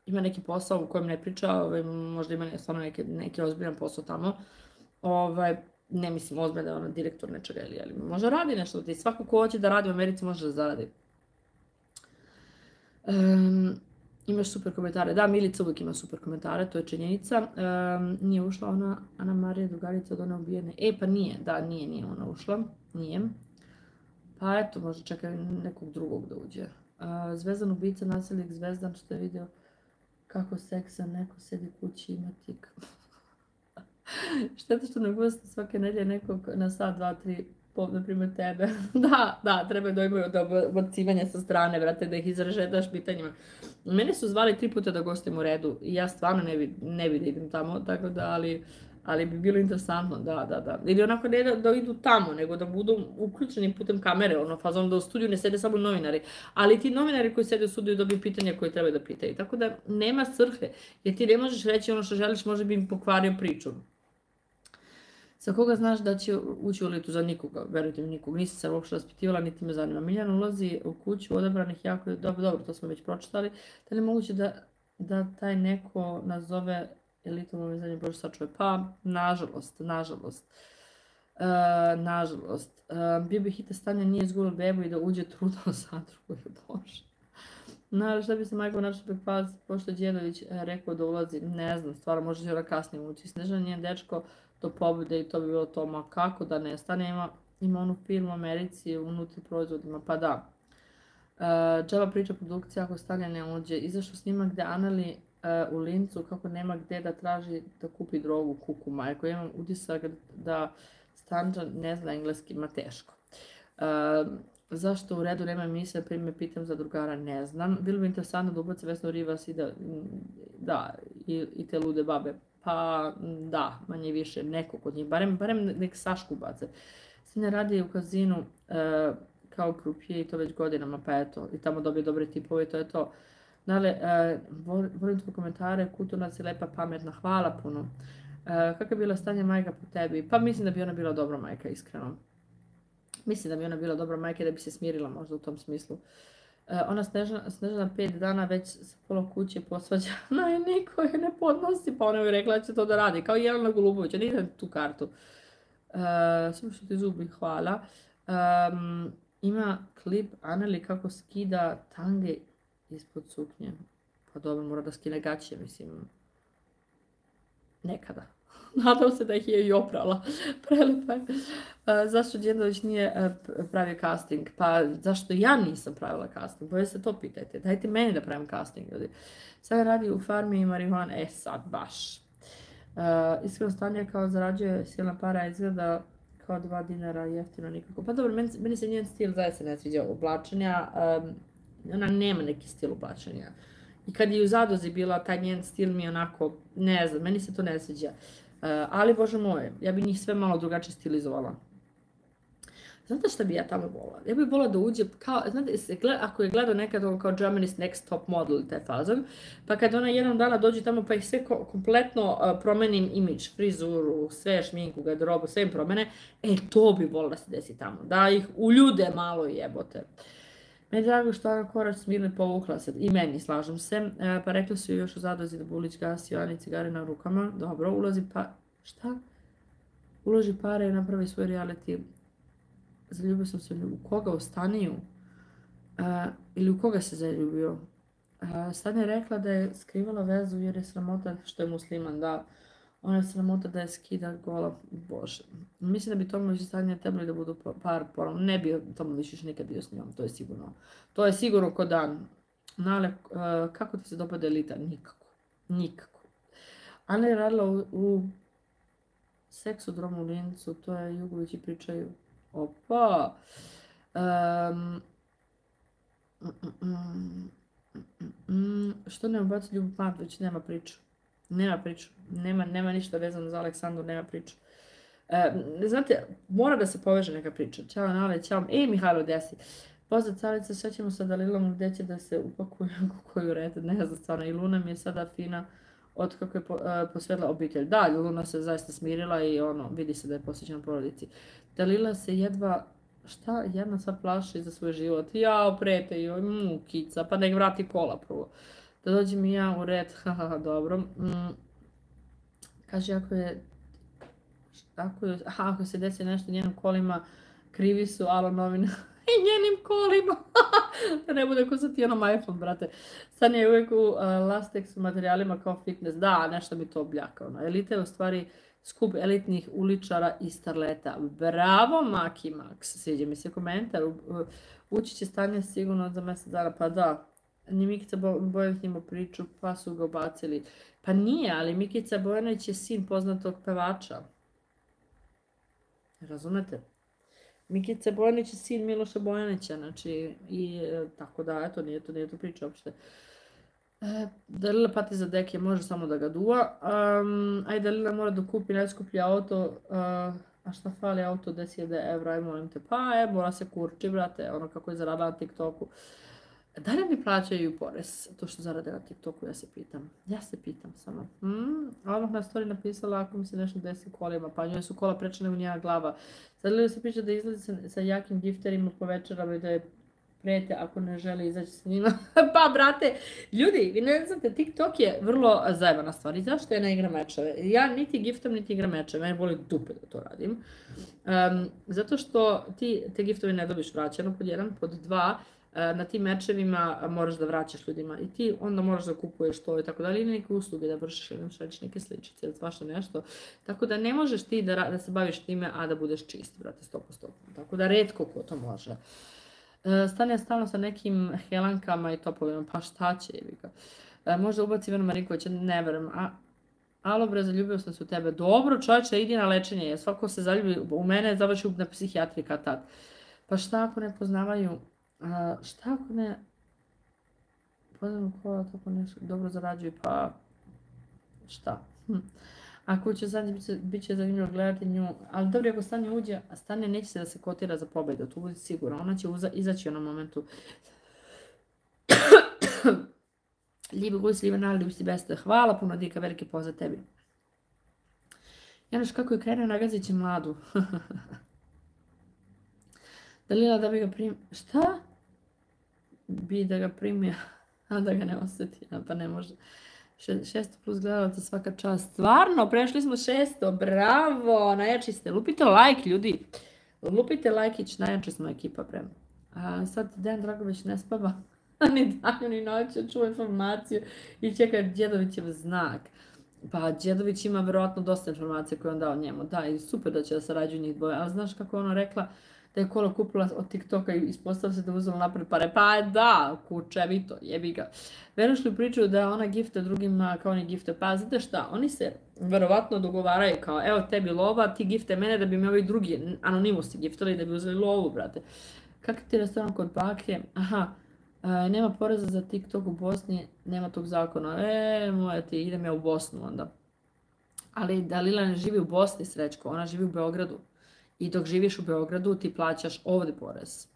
ima neki posao u kojem ne priča, ovaj, možda ima stvarno neki, neki ozbiljan posao tamo. Ovaj, ne mislim ozbiljan da je ona direktor nečega ili, ali možda radi nešto. Ti svako ko hoće da radi u Americi može da zaradi. Um, imaš super komentare. Da, Milica uvijek ima super komentare, to je činjenica. Um, nije ušla ona, Ana Marija Dugarica od one ubijene. E, pa nije, da, nije, nije ona ušla. Nije. Pa eto, možda čekaj nekog drugog da uđe. Zvezdan ubica, nasilnik Zvezdan, što je vidio kako seksa neko sedi kući ima tik. Šteta što ne gosti svake nedje nekog na sat, dva, tri, na primjer tebe. da, da, treba da imaju sa strane, brate, da ih izražetaš pitanjima. Mene su zvali tri puta da gostim u redu i ja stvarno ne bi, ne bi da idem tamo, tako da, ali ali bi bilo interesantno, da, da, da. Ili onako ne da, da idu tamo, nego da budu uključeni putem kamere, ono, fazon da u studiju ne sede samo novinari. Ali ti novinari koji sede u studiju dobiju pitanja koje treba da pitaju. Tako da nema svrhe, jer ti ne možeš reći ono što želiš, može bi im pokvario priču. Sa koga znaš da će ući u litu za nikoga, verujte mi nikog, nisam se uopšte raspitivala, niti me zanima. Miljan ulazi u kuću odabranih jako, dobro, dobro, to smo već pročitali, da li je moguće da, da taj neko nazove elitom ove zadnje Bože sačuvaj. Pa, nažalost, nažalost. Uh, nažalost. Uh, bio bi hita stanja nije izgubila bebu i da uđe trudno u zadrugu. Bože. No, šta bi se majko našao prekvalac, pošto Đedović e, rekao da ulazi, ne znam, stvarno može će kasnije ući. Snežan njen dečko do pobjede i to bi bilo to, ma kako da ne stane, ima, ima onu film u Americi unutra proizvodima, pa da. Uh, džaba priča produkcija ako stanje ne uđe. Izašao snimak gde Anali uh, u Lincu kako nema gdje da traži da kupi drogu kuku majko. Imam utisak da Stanđa ne zna engleski, ma teško. Uh, zašto u redu nema emisija, prime pitam za drugara, ne znam. Bilo bi interesantno da ubace Vesno Rivas i da, da i, i te lude babe. Pa da, manje više, neko kod njih, barem, barem nek Sašku ubace. Sine radi u kazinu uh, kao krupije i to već godinama, pa eto, i tamo dobije dobre tipove, to je to. Dale, uh, volim tvoje komentare, kulturna si lepa, pametna, hvala puno. Uh, kako je bila stanje majka po tebi? Pa mislim da bi ona bila dobra majka, iskreno. Mislim da bi ona bila dobra majka da bi se smirila možda u tom smislu. Uh, ona Snežana, Snežana pet dana već sa pola kuće posvađa, no i niko je ne podnosi, pa ona je rekla da će to da radi, kao Jelena Golubović, ja nisam tu kartu. Uh, Samo što ti zubi, hvala. Um, ima klip Aneli kako skida tange ispod suknje. Pa dobro, mora da skine gaće, mislim. Nekada. Nadam se da ih je i oprala. Prelepa je. Uh, zašto Đendović nije uh, pravio casting? Pa zašto ja nisam pravila casting? Bolje se to pitajte. Dajte meni da pravim casting, ljudi. Sada radi u farmi i marihuana. E sad, baš. Uh, iskreno stanje kao zarađuje silna para, izgleda kao dva dinara jeftino nikako. Pa dobro, meni, se njen stil zaista ne sviđa oblačenja. Ona nema neki stil oblačenja. I kad je u Zadozi bila, taj njen stil mi je onako, ne znam, meni se to ne sviđa. Uh, ali, bože moje, ja bi njih sve malo drugačije stilizovala. Znate šta bi ja tamo volila? Ja bih volila da uđe, kao, znate, ako je gledao nekad ovo kao Germany's Next Top Model, fazon, pa kad ona jednom dana dođe tamo pa ih sve ko, kompletno uh, promenim imidž, frizuru, sve šminku, garderobu, sve im promene, e, to bi volila da se desi tamo. Da ih uljude malo jebote. Meni je drago što Ana Korač smirno povukla se, i meni slažem se, e, pa rekli su još u zadozi da Bulić gasi Ani cigare na rukama, dobro, ulazi pa, šta? Uloži pare i napravi svoj reality zaljubio sam se u koga, u Staniju, uh, ili u koga se zaljubio. Stanja je rekla da je skrivala vezu jer je sramota što je musliman, da. Ona sramota da je skida gola, bože. Mislim da bi Tomović i Stanja trebali da budu par ponovno. Ne bi Tomović još nikad bio s njom, to je sigurno. To je sigurno ko dan. Nale, uh, kako ti se dopada Elita? Nikako. Nikako. Ana je radila u, u seksu dromu Lincu, to je Jugović pričaju Opa. Um, mm, mm, mm, što ne ubaci Ljubu Pantović? Nema priču. Nema priču. Nema, nema ništa vezano za Aleksandru, nema priču. E, znate, mora da se poveže neka priča. Ćao Nale, ćao. E, Mihajlo, desi. Pozdrav carice, šta ćemo sa Dalilom gde će da se upakuju koju red, ne znam stvarno. I Luna mi je sada fina od kako je po, uh, obitelj. Da, Luna se zaista smirila i ono, vidi se da je posvećena porodici. Dalila se jedva, šta, jedna sva plaši za svoj život. Ja, prete joj, mukica, pa nek vrati kola prvo. Da dođem i ja u red, haha, dobro. Mm. Kaže, ako je, ako je, aha, ako se desi nešto njenim kolima, krivi su, alo novina, i njenim kolima. da ne bude ko sa ti onom iPhone, brate. Sad je uvek u uh, lasteksu materijalima kao fitness. Da, nešto mi to obljaka. Ono. Elite je u stvari skup elitnih uličara i starleta. Bravo, Maki Max. Sviđa mi se komentar. Ući će stanje sigurno za mesec dana. Pa da, ni Mikica Bojanić njima priču, pa su ga ubacili. Pa nije, ali Mikica Bojanić je sin poznatog pevača. Razumete? Mikica Bojanić je sin Miloša Bojanića, znači, i tako da, eto, nije to, nije to priča uopšte. E, Dalila pati za deke, može samo da ga duva. Um, ajde, Dalila mora da kupi najskuplji auto, uh, a šta fali auto 10.000 evra, aj molim te. Pa, e, mora se kurči, brate, ono kako je zaradila na TikToku. Da li plaćaju porez, to što zarade na TikToku, ja se pitam. Ja se pitam samo. Mm, odmah na story napisala ako mi se nešto desi kolima, pa njoj su kola preča nego njena glava. Sad li se priča da izlazi sa, jakim gifterima po večerama i da je prete ako ne želi izaći s njima. pa, brate, ljudi, vi ne znate, TikTok je vrlo zajebana stvar. I zašto ja ne igram mečeve? Ja niti giftom, niti igram mečeve. Mene boli dupe da to radim. Um, zato što ti te giftove ne dobiš vraćano, pod jedan, pod dva, na tim mečevima moraš da vraćaš ljudima i ti onda moraš da kupuješ to i tako dalje ili neke usluge da vršiš ili šaljiš neke sličice ili svašta nešto. Tako da ne možeš ti da, da se baviš time, a da budeš čist, brate, 100%. Tako da redko ko to može. E, Stane stalno sa nekim helankama i topovima, pa šta će, jebi ga. E, možda ubaci Ivana Marinkovića, ne verujem. A, alo bre, zaljubio sam se u tebe. Dobro, čovječe, idi na lečenje. Svako se zaljubi u mene, završi na psihijatri kad tad. Pa šta ako ne poznavaju A, šta ako ne... Poznam kola tako nešto dobro zarađuje, pa... Šta? Hm. Ako će Sanja, bit će, zanimljivo gledati nju. Ali dobro, ako Stanje uđe, a Stanje neće se da se kotira za pobedu, to bude sigurno. Ona će izaći u onom momentu. Liebe Grüße, liebe Nala, si beste. Hvala puno, Dika, veliki pozdrav tebi. Janoš, kako je krenuo, nagazit će mladu. Dalila da bi ga prim... Šta? Bi da ga primi, a da ga ne osjeti, a pa ne može. Še, šesto plus gledalaca svaka čast. Stvarno, prešli smo šesto, bravo, najjači ste. Lupite like, ljudi. Lupite lajkić, najjači smo ekipa prema. A sad Dejan Dragović ne spava ni danju ni noću, čuva informaciju i čeka Đedovićev znak. Pa Đedović ima verovatno dosta informacija koje on dao njemu. Da, i super da će da sarađuju njih dvoje. Ali znaš kako ona rekla, da je kola kupila od TikToka i ispostavila se da uzela napred pare. Pa da, kučevito, jebi ga. Veruješ li priču da ona gifta drugima kao oni gifte? Pa znate šta, oni se verovatno dogovaraju kao evo tebi lova, ti gifte mene da bi mi ovi drugi anonimusi giftali da bi uzeli lovu, brate. Kakav ti restoran kod bake? Aha, e, nema poreza za TikTok u Bosni, nema tog zakona. E, moja ti, idem ja u Bosnu onda. Ali Dalila ne živi u Bosni, srećko, ona živi u Beogradu I dok živiš u Beogradu, ti plaćaš ovde porez.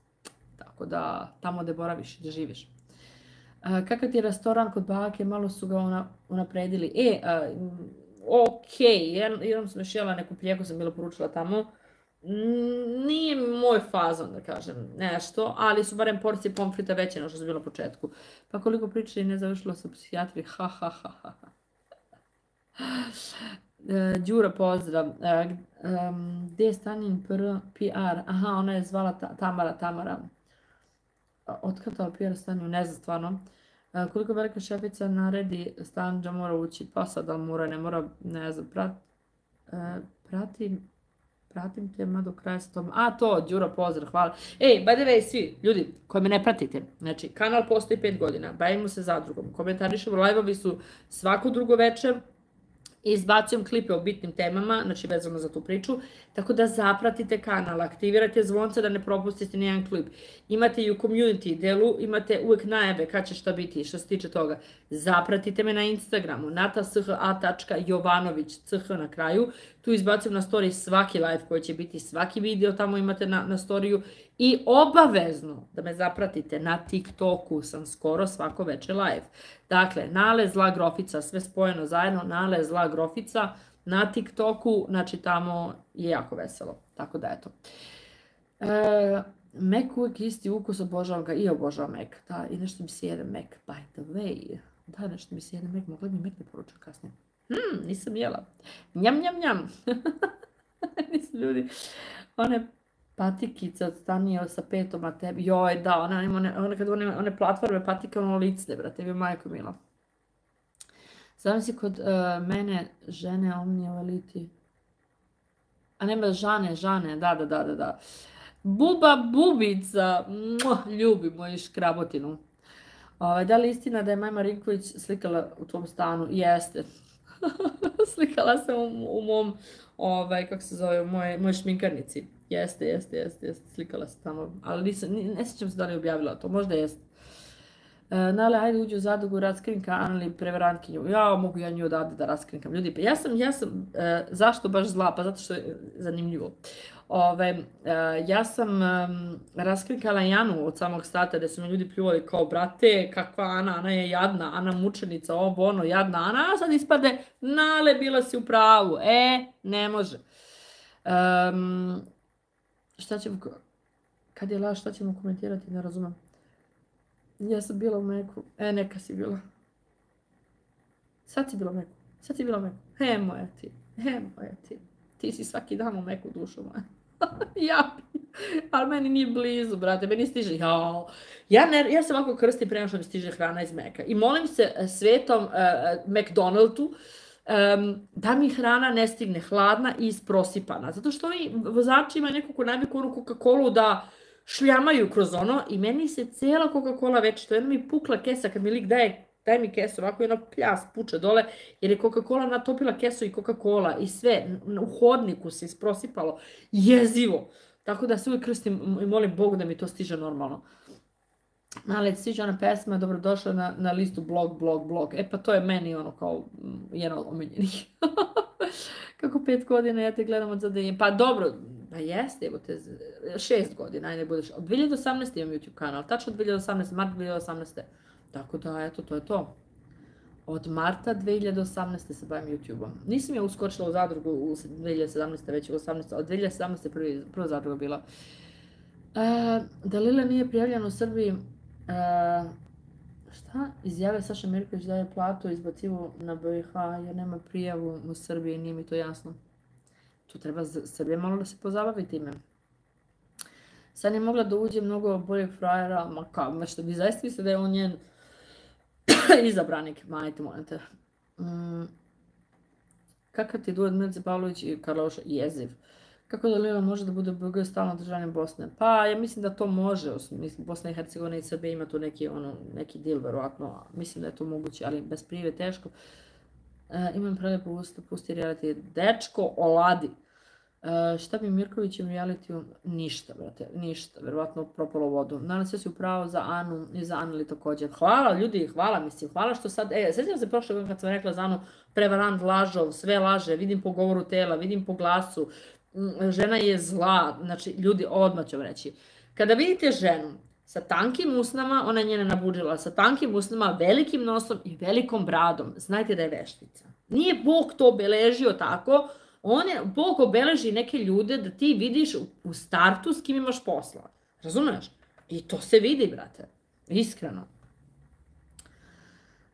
Tako da, tamo gde boraviš, gde živiš. A, kakav ti je restoran kod bake, malo su ga ona, unapredili. E, a, ok, jednom sam još jela neku pljeku, sam bila poručila tamo. Nije moj fazon, da kažem, nešto, ali su barem porcije pomfrita veće nego što su bilo na početku. Pa koliko pričali ne završilo sa psihijatri, ha, ha, ha, ha. E, Đura, pozdrav. E, gde je Stanin PR? Aha, ona je zvala ta, Tamara, Tamara. Otkatala PR Stanju, ne znam stvarno. E, koliko velika šefica naredi Stanđa mora ući, pa sad da mora, ne mora, ne znam, prat, pratim, pratim te ma do kraja sa tom. A, to, Đura, pozdrav, hvala. Ej, by the way, svi, ljudi koji me ne pratite, znači, kanal postoji 5 godina, bavimo se zadrugom, komentarišemo, live-ovi su svako drugo večer, izbacujem klipe o bitnim temama, znači vezano za tu priču, tako da zapratite kanal, aktivirajte zvonce da ne propustite nijedan klip. Imate i u community delu, imate uvek najave kad će šta biti što se tiče toga. Zapratite me na Instagramu, natasha.jovanović, ch na kraju. Tu izbacujem na story svaki live koji će biti, svaki video tamo imate na, na storiju i obavezno da me zapratite na TikToku, sam skoro svako veče live. Dakle, Nale Zla Grofica, sve spojeno zajedno, Nale Zla Grofica na TikToku, znači tamo je jako veselo. Tako da eto. E, Mac uvijek isti ukus, obožavam ga i obožavam Mac. Da, i nešto mi se jede Mac, by the way. Da, nešto mi se jede Mac, mogla mi da poručujem kasnije. Hmm, nisam jela. Njam, njam, njam. Nisu ljudi. One patikice od stanije sa petom, a tebi, joj, da, ona one, one, kad one, one platforme patike, ono licne, brate, bi majko mila. Zamisli kod uh, mene žene omnije valiti. A nema žane, žane, da, da, da, da, da. Buba bubica, muah, ljubi moju škrabotinu. Ovaj, da li istina da je Majma Rinković slikala u tvom stanu? Jeste. slikala sam u, u mom, ovaj, kako se zove, u moje, moje šminkarnici. Jeste, jeste, jeste, jeste, slikala se tamo, ali nisam, ne sjećam se da li je objavila to, možda jeste. E, Nale, ajde uđi u zadugu, raskrinka Anali prevarantkinju. Ja mogu ja nju odavde da raskrinkam. Ljudi, pa ja sam, ja sam, e, zašto baš zla? Pa zato što je zanimljivo. Ove, e, ja sam e, raskrinkala Janu od samog stata gde su me ljudi pljuvali kao, brate, kakva Ana, Ana je jadna, Ana mučenica, ovo, ono, jadna Ana, a sad ispade, Nale, bila si u pravu. E, ne može. Um, šta ćemo, kad je laž, šta ćemo komentirati, ne razumem. Ja sam bila u Meku, e, neka si bila. Sad si bila u Meku, sad si bila u Meku. He, moja ti, he, moja ti. Ti si svaki dan u Meku, dušo moja. ja, ali meni nije blizu, brate, meni stiže, jao. Ja, ne, ja se ovako krstim prema što mi stiže hrana iz Meka. I molim se e, svetom uh, McDonaldu, um, da mi hrana ne stigne hladna i isprosipana. Zato što ovi vozači imaju neku ko naviku onu Coca-Cola da šljamaju kroz ono i meni se cela Coca-Cola već, to jedna mi pukla kesa kad mi lik daje daj mi kesu, ovako jedno pljas puče dole, jer je Coca-Cola natopila kesu i Coca-Cola i sve, u hodniku se isprosipalo, jezivo. Tako da se uvijek krstim i molim Bogu da mi to stiže normalno. Ali sviđa ona pesma, dobrodošla na, na listu blog, blog, blog. E pa to je meni ono kao jedan od. Kako pet godina ja te gledam od zada Pa dobro, pa jeste, evo te, šest godina, ajde budeš. Od 2018. imam YouTube kanal, tačno od 2018. mart 2018. Tako da, eto, to je to. Od marta 2018. se bavim YouTube-om. Nisam ja uskočila u zadrugu u 2017. već u 18. Od 2017. Prvi, prva zadruga bila. E, Dalila nije prijavljena u Srbiji E, šta? Izjave Saša Mirković da je platu izbacivo na BiH jer nema prijavu u Srbiji, nije mi to jasno. Tu treba Srbija malo da se pozabavi time. Sad je mogla da uđe mnogo boljeg frajera, ma kao, što bi zaista mislili da je on njen izabranik, majte molim te. Mm. Kakav ti duet Mirce Pavlović i Karloša? Jeziv. Kako da Lila može da bude BG stalno držanje Bosne? Pa ja mislim da to može, mislim Bosna i Hercegovina i Srbija ima tu neki, ono, neki deal verovatno, mislim da je to moguće, ali bez prive teško. E, imam prelepo usta, pusti reality. Dečko, oladi. E, šta bi Mirković u reality? Ništa, brate, ništa, verovatno propalo vodu. Nadam se si upravo za Anu i za Anali također. Hvala ljudi, hvala mislim, hvala što sad, e, sjećam se prošle godine kad sam rekla za Anu, prevarant lažov, sve laže, vidim po govoru tela, vidim po glasu, mm, žena je zla, znači ljudi odmah ću reći. Kada vidite ženu sa tankim usnama, ona je nabuđila, sa tankim usnama, velikim nosom i velikom bradom, znajte da je veštica. Nije Bog to obeležio tako, on je, Bog obeleži neke ljude da ti vidiš u startu s kim imaš posla. Razumeš? I to se vidi, brate. Iskreno.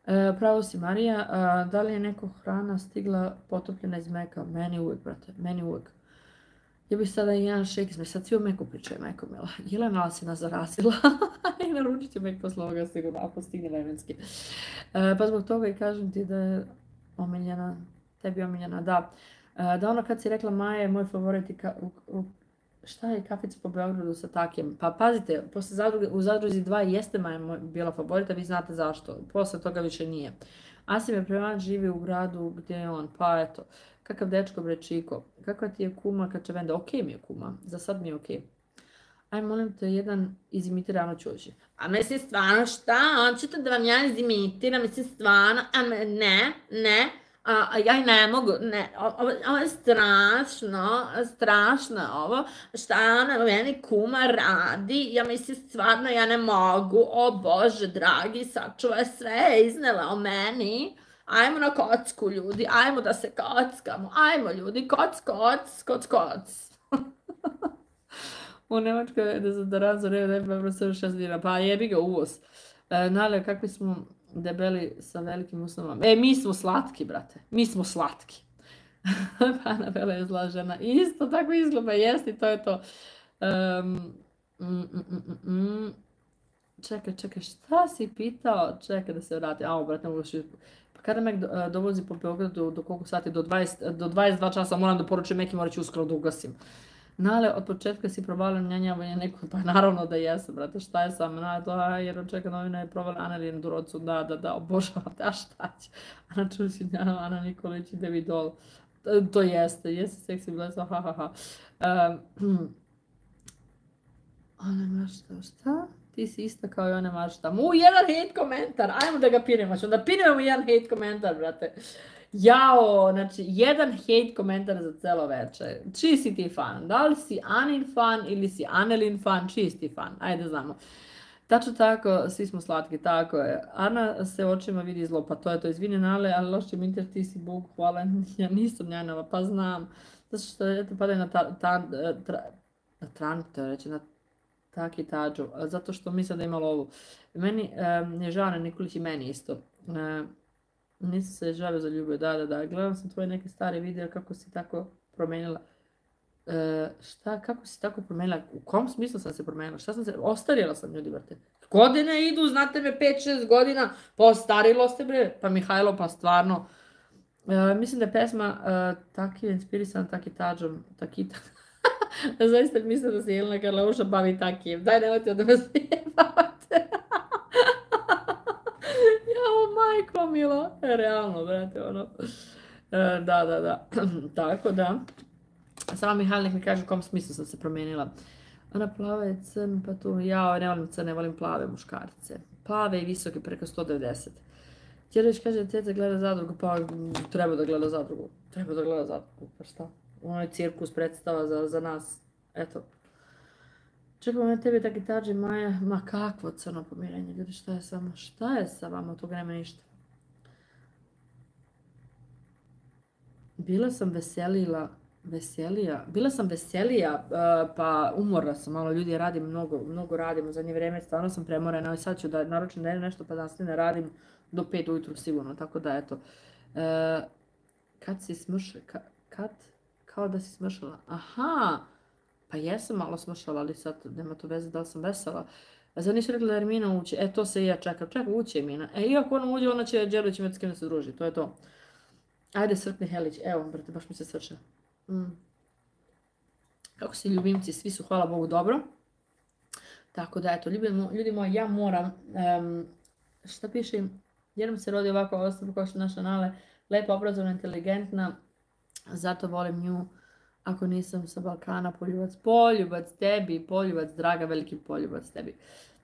E, pravo si Marija, a, da li je neko hrana stigla potopljena iz meka? Meni uvijek, brate, meni uvijek. Ja bih sada jedan šejk, smo sad svi o meku pričaju, meko mila. Jelena se nas zarazila i naručit će mek posle sigurno, ako stigne vremenski. E, pa zbog toga i kažem ti da je omiljena, tebi omiljena, da. E, da ono kad si rekla Maja je moj favorit i ka, u, u, šta je kafica po Beogradu sa takem? Pa pazite, posle zadruge, u zadruzi 2 jeste Maja moj, bila favorita, vi znate zašto. Posle toga više nije. Asim je prema živi u gradu gdje je on, pa eto. Kakav dečko bre Čiko, kakva ti je kuma kad će vende? Ok mi je kuma, za sad mi je ok. Aj molim te jedan izimitira Ano Ćoži. A mislim stvarno šta, hoćete da vam ja izimitiram, mislim stvarno, a ne, ne, a, a ja ne mogu, ne, ovo, ovo je strašno, strašno ovo, šta ona meni kuma radi, ja mislim stvarno ja ne mogu, o Bože dragi, sačuvaj sve, iznela o meni, ajmo na kocku ljudi, ajmo da se kockamo, ajmo ljudi, koc, koc, koc, koc. U Nemačkoj je da se da je šest dira, pa jebi ga uvoz. E, Nale, kakvi smo debeli sa velikim usnovama. E, mi smo slatki, brate. Mi smo slatki. Anabela je zla žena. Isto tako izgleda, jesti, to je to. Um, čekaj, čekaj, šta si pitao? Čekaj da se vrati. A, brate, mogu. Pa kada me dovozi po Beogradu, do koliko sati? Do, 20, do 22 časa moram da poručim Mek i morat ću uskoro da ugasim. Nale, od početka si provala njanjavanje nekog, pa naravno da jesam, brate, šta je sam, na to, a, jer od čeka novina je provala Anelin Durocu, da, da, da, obožavam a šta će? Ana Čušinjana, Ana Nikolić i Davidol, to, to jeste, jeste seksi blesa, ha, ha, ha. Um, ona mašta, šta? Ti si ista kao i ona mašta. Mu, jedan hate komentar, ajmo da ga pinemo, da pinemo jedan hate komentar, brate. Jao, znači, jedan hate komentar za celo veče. Čiji si ti fan? Da li si Anin fan ili si Anelin fan? Čiji si ti fan? Ajde, znamo. Tačno tako, svi smo slatki, tako je. Ana se očima vidi zlo, pa to je to, izvini Nale, ali loš će mi inter, ti si Bog, hvala, ja nisam njanova, pa znam. Zato što eto, pada na ta, ta, tra, na tran, to reći, na taki zato što mislim da ima lovu. Meni um, je žao na Nikolić i meni isto. Um, Nisam se želeo zaljubio, da, da, da. Gledam sam tvoje neke stare videa kako si tako promenila. E, šta, kako si tako promenila? U kom smislu sam se promenila? Šta sam se... Ostarila sam, ljudi, brate. Godine idu, znate me, 5-6 godina, pa ostarilo ste, bre. Pa Mihajlo, pa stvarno. E, mislim da je pesma uh, taki inspirisan taki tađom, taki Zaista mislim da se Jelena Karleuša bavi takim. Daj, nemojte da me zjebavate. Jao, majko milo. E, realno, brate, ono. E, da, da, da. Tako da. Sama Mihajlik mi kaže u kom smislu sam se promijenila. Ona plava je crn, pa tu, jao, ne volim crne, volim plave muškarce. Plave i visoke, preko 190. Ćereć kaže, teta gleda zadrugu, pa treba da gleda zadrugu. Treba da gleda zadrugu, pa šta? Ono cirkus predstava za, za nas. Eto, Čekamo na tebe da gitarđe Maja, ma kakvo crno pomirenje, ljudi, šta je samo, šta je sa vama, toga nema ništa. Bila sam veselila, veselija, bila sam veselija, pa umorna sam malo, ljudi, radim mnogo, mnogo radim u zadnje vreme, stvarno sam premorena, i sad ću da naručim da nešto, pa danas ne radim do 5 ujutru sigurno, tako da eto. E, kad si smršala, kad, kao da si smršala, aha, Pa jesam malo smršala, ali sad nema to veze da li sam vesela. A sad nisu rekli da Ermina uće, e to se i ja čekam, čekam uće Ermina. E iako ona uđe, ona će Đerlić imati s kim da se druži, to je to. Ajde srkni Helić, evo, brate, baš mi se srče. Mm. Kako si ljubimci, svi su, hvala Bogu, dobro. Tako da, eto, ljudi, ljudi moji, ja moram, um, šta piše, jednom se rodi ovako osoba kao što naša Nale, lepa, obrazovna, inteligentna, zato volim nju ako nisam sa Balkana, poljubac, poljubac tebi, poljubac, draga, veliki poljubac tebi.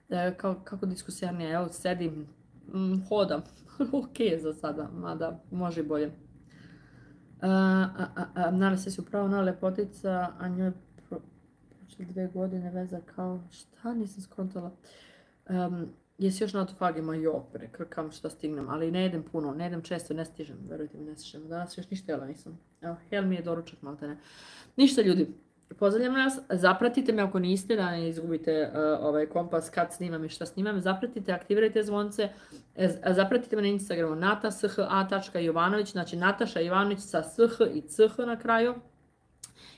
E, kao, kako diskusijarnija, evo, sedim, mm, hodam, ok za sada, mada može i bolje. Um, Nale se su pravo, Nale lepotica, a njoj pro, prošle dve godine veza kao, šta nisam skontala. Um, jesi još na autofagima? Jo, prekrkam šta stignem, ali ne jedem puno, ne jedem često, ne stižem, verujte mi, ne stižem. Danas još ništa jela nisam. Evo, hel mi je doručak, malte ne. Ništa ljudi, Pozdravljam nas, zapratite me ako niste, da ne izgubite uh, ovaj kompas kad snimam i šta snimam. Zapratite, aktivirajte zvonce, e, zapratite me na Instagramu nata.sha.jovanović, znači Nataša Jovanović sa sh i ch na kraju.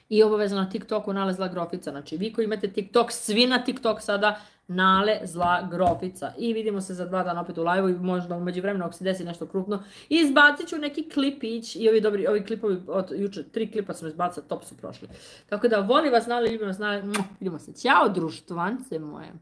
I obavezno na TikToku nalazla grofica. Znači vi koji imate TikTok, svi na TikTok sada Nale Zla Grofica. I vidimo se za dva dana opet u live i možda umeđu vremena ako se desi nešto krupno. Izbacit ću neki klipić i ovi dobri, ovi klipovi od juče, tri klipa sam izbacila, top su prošli. Tako da volim vas, Nale, ljubim vas, Nale, vidimo se. Ćao, društvance moje.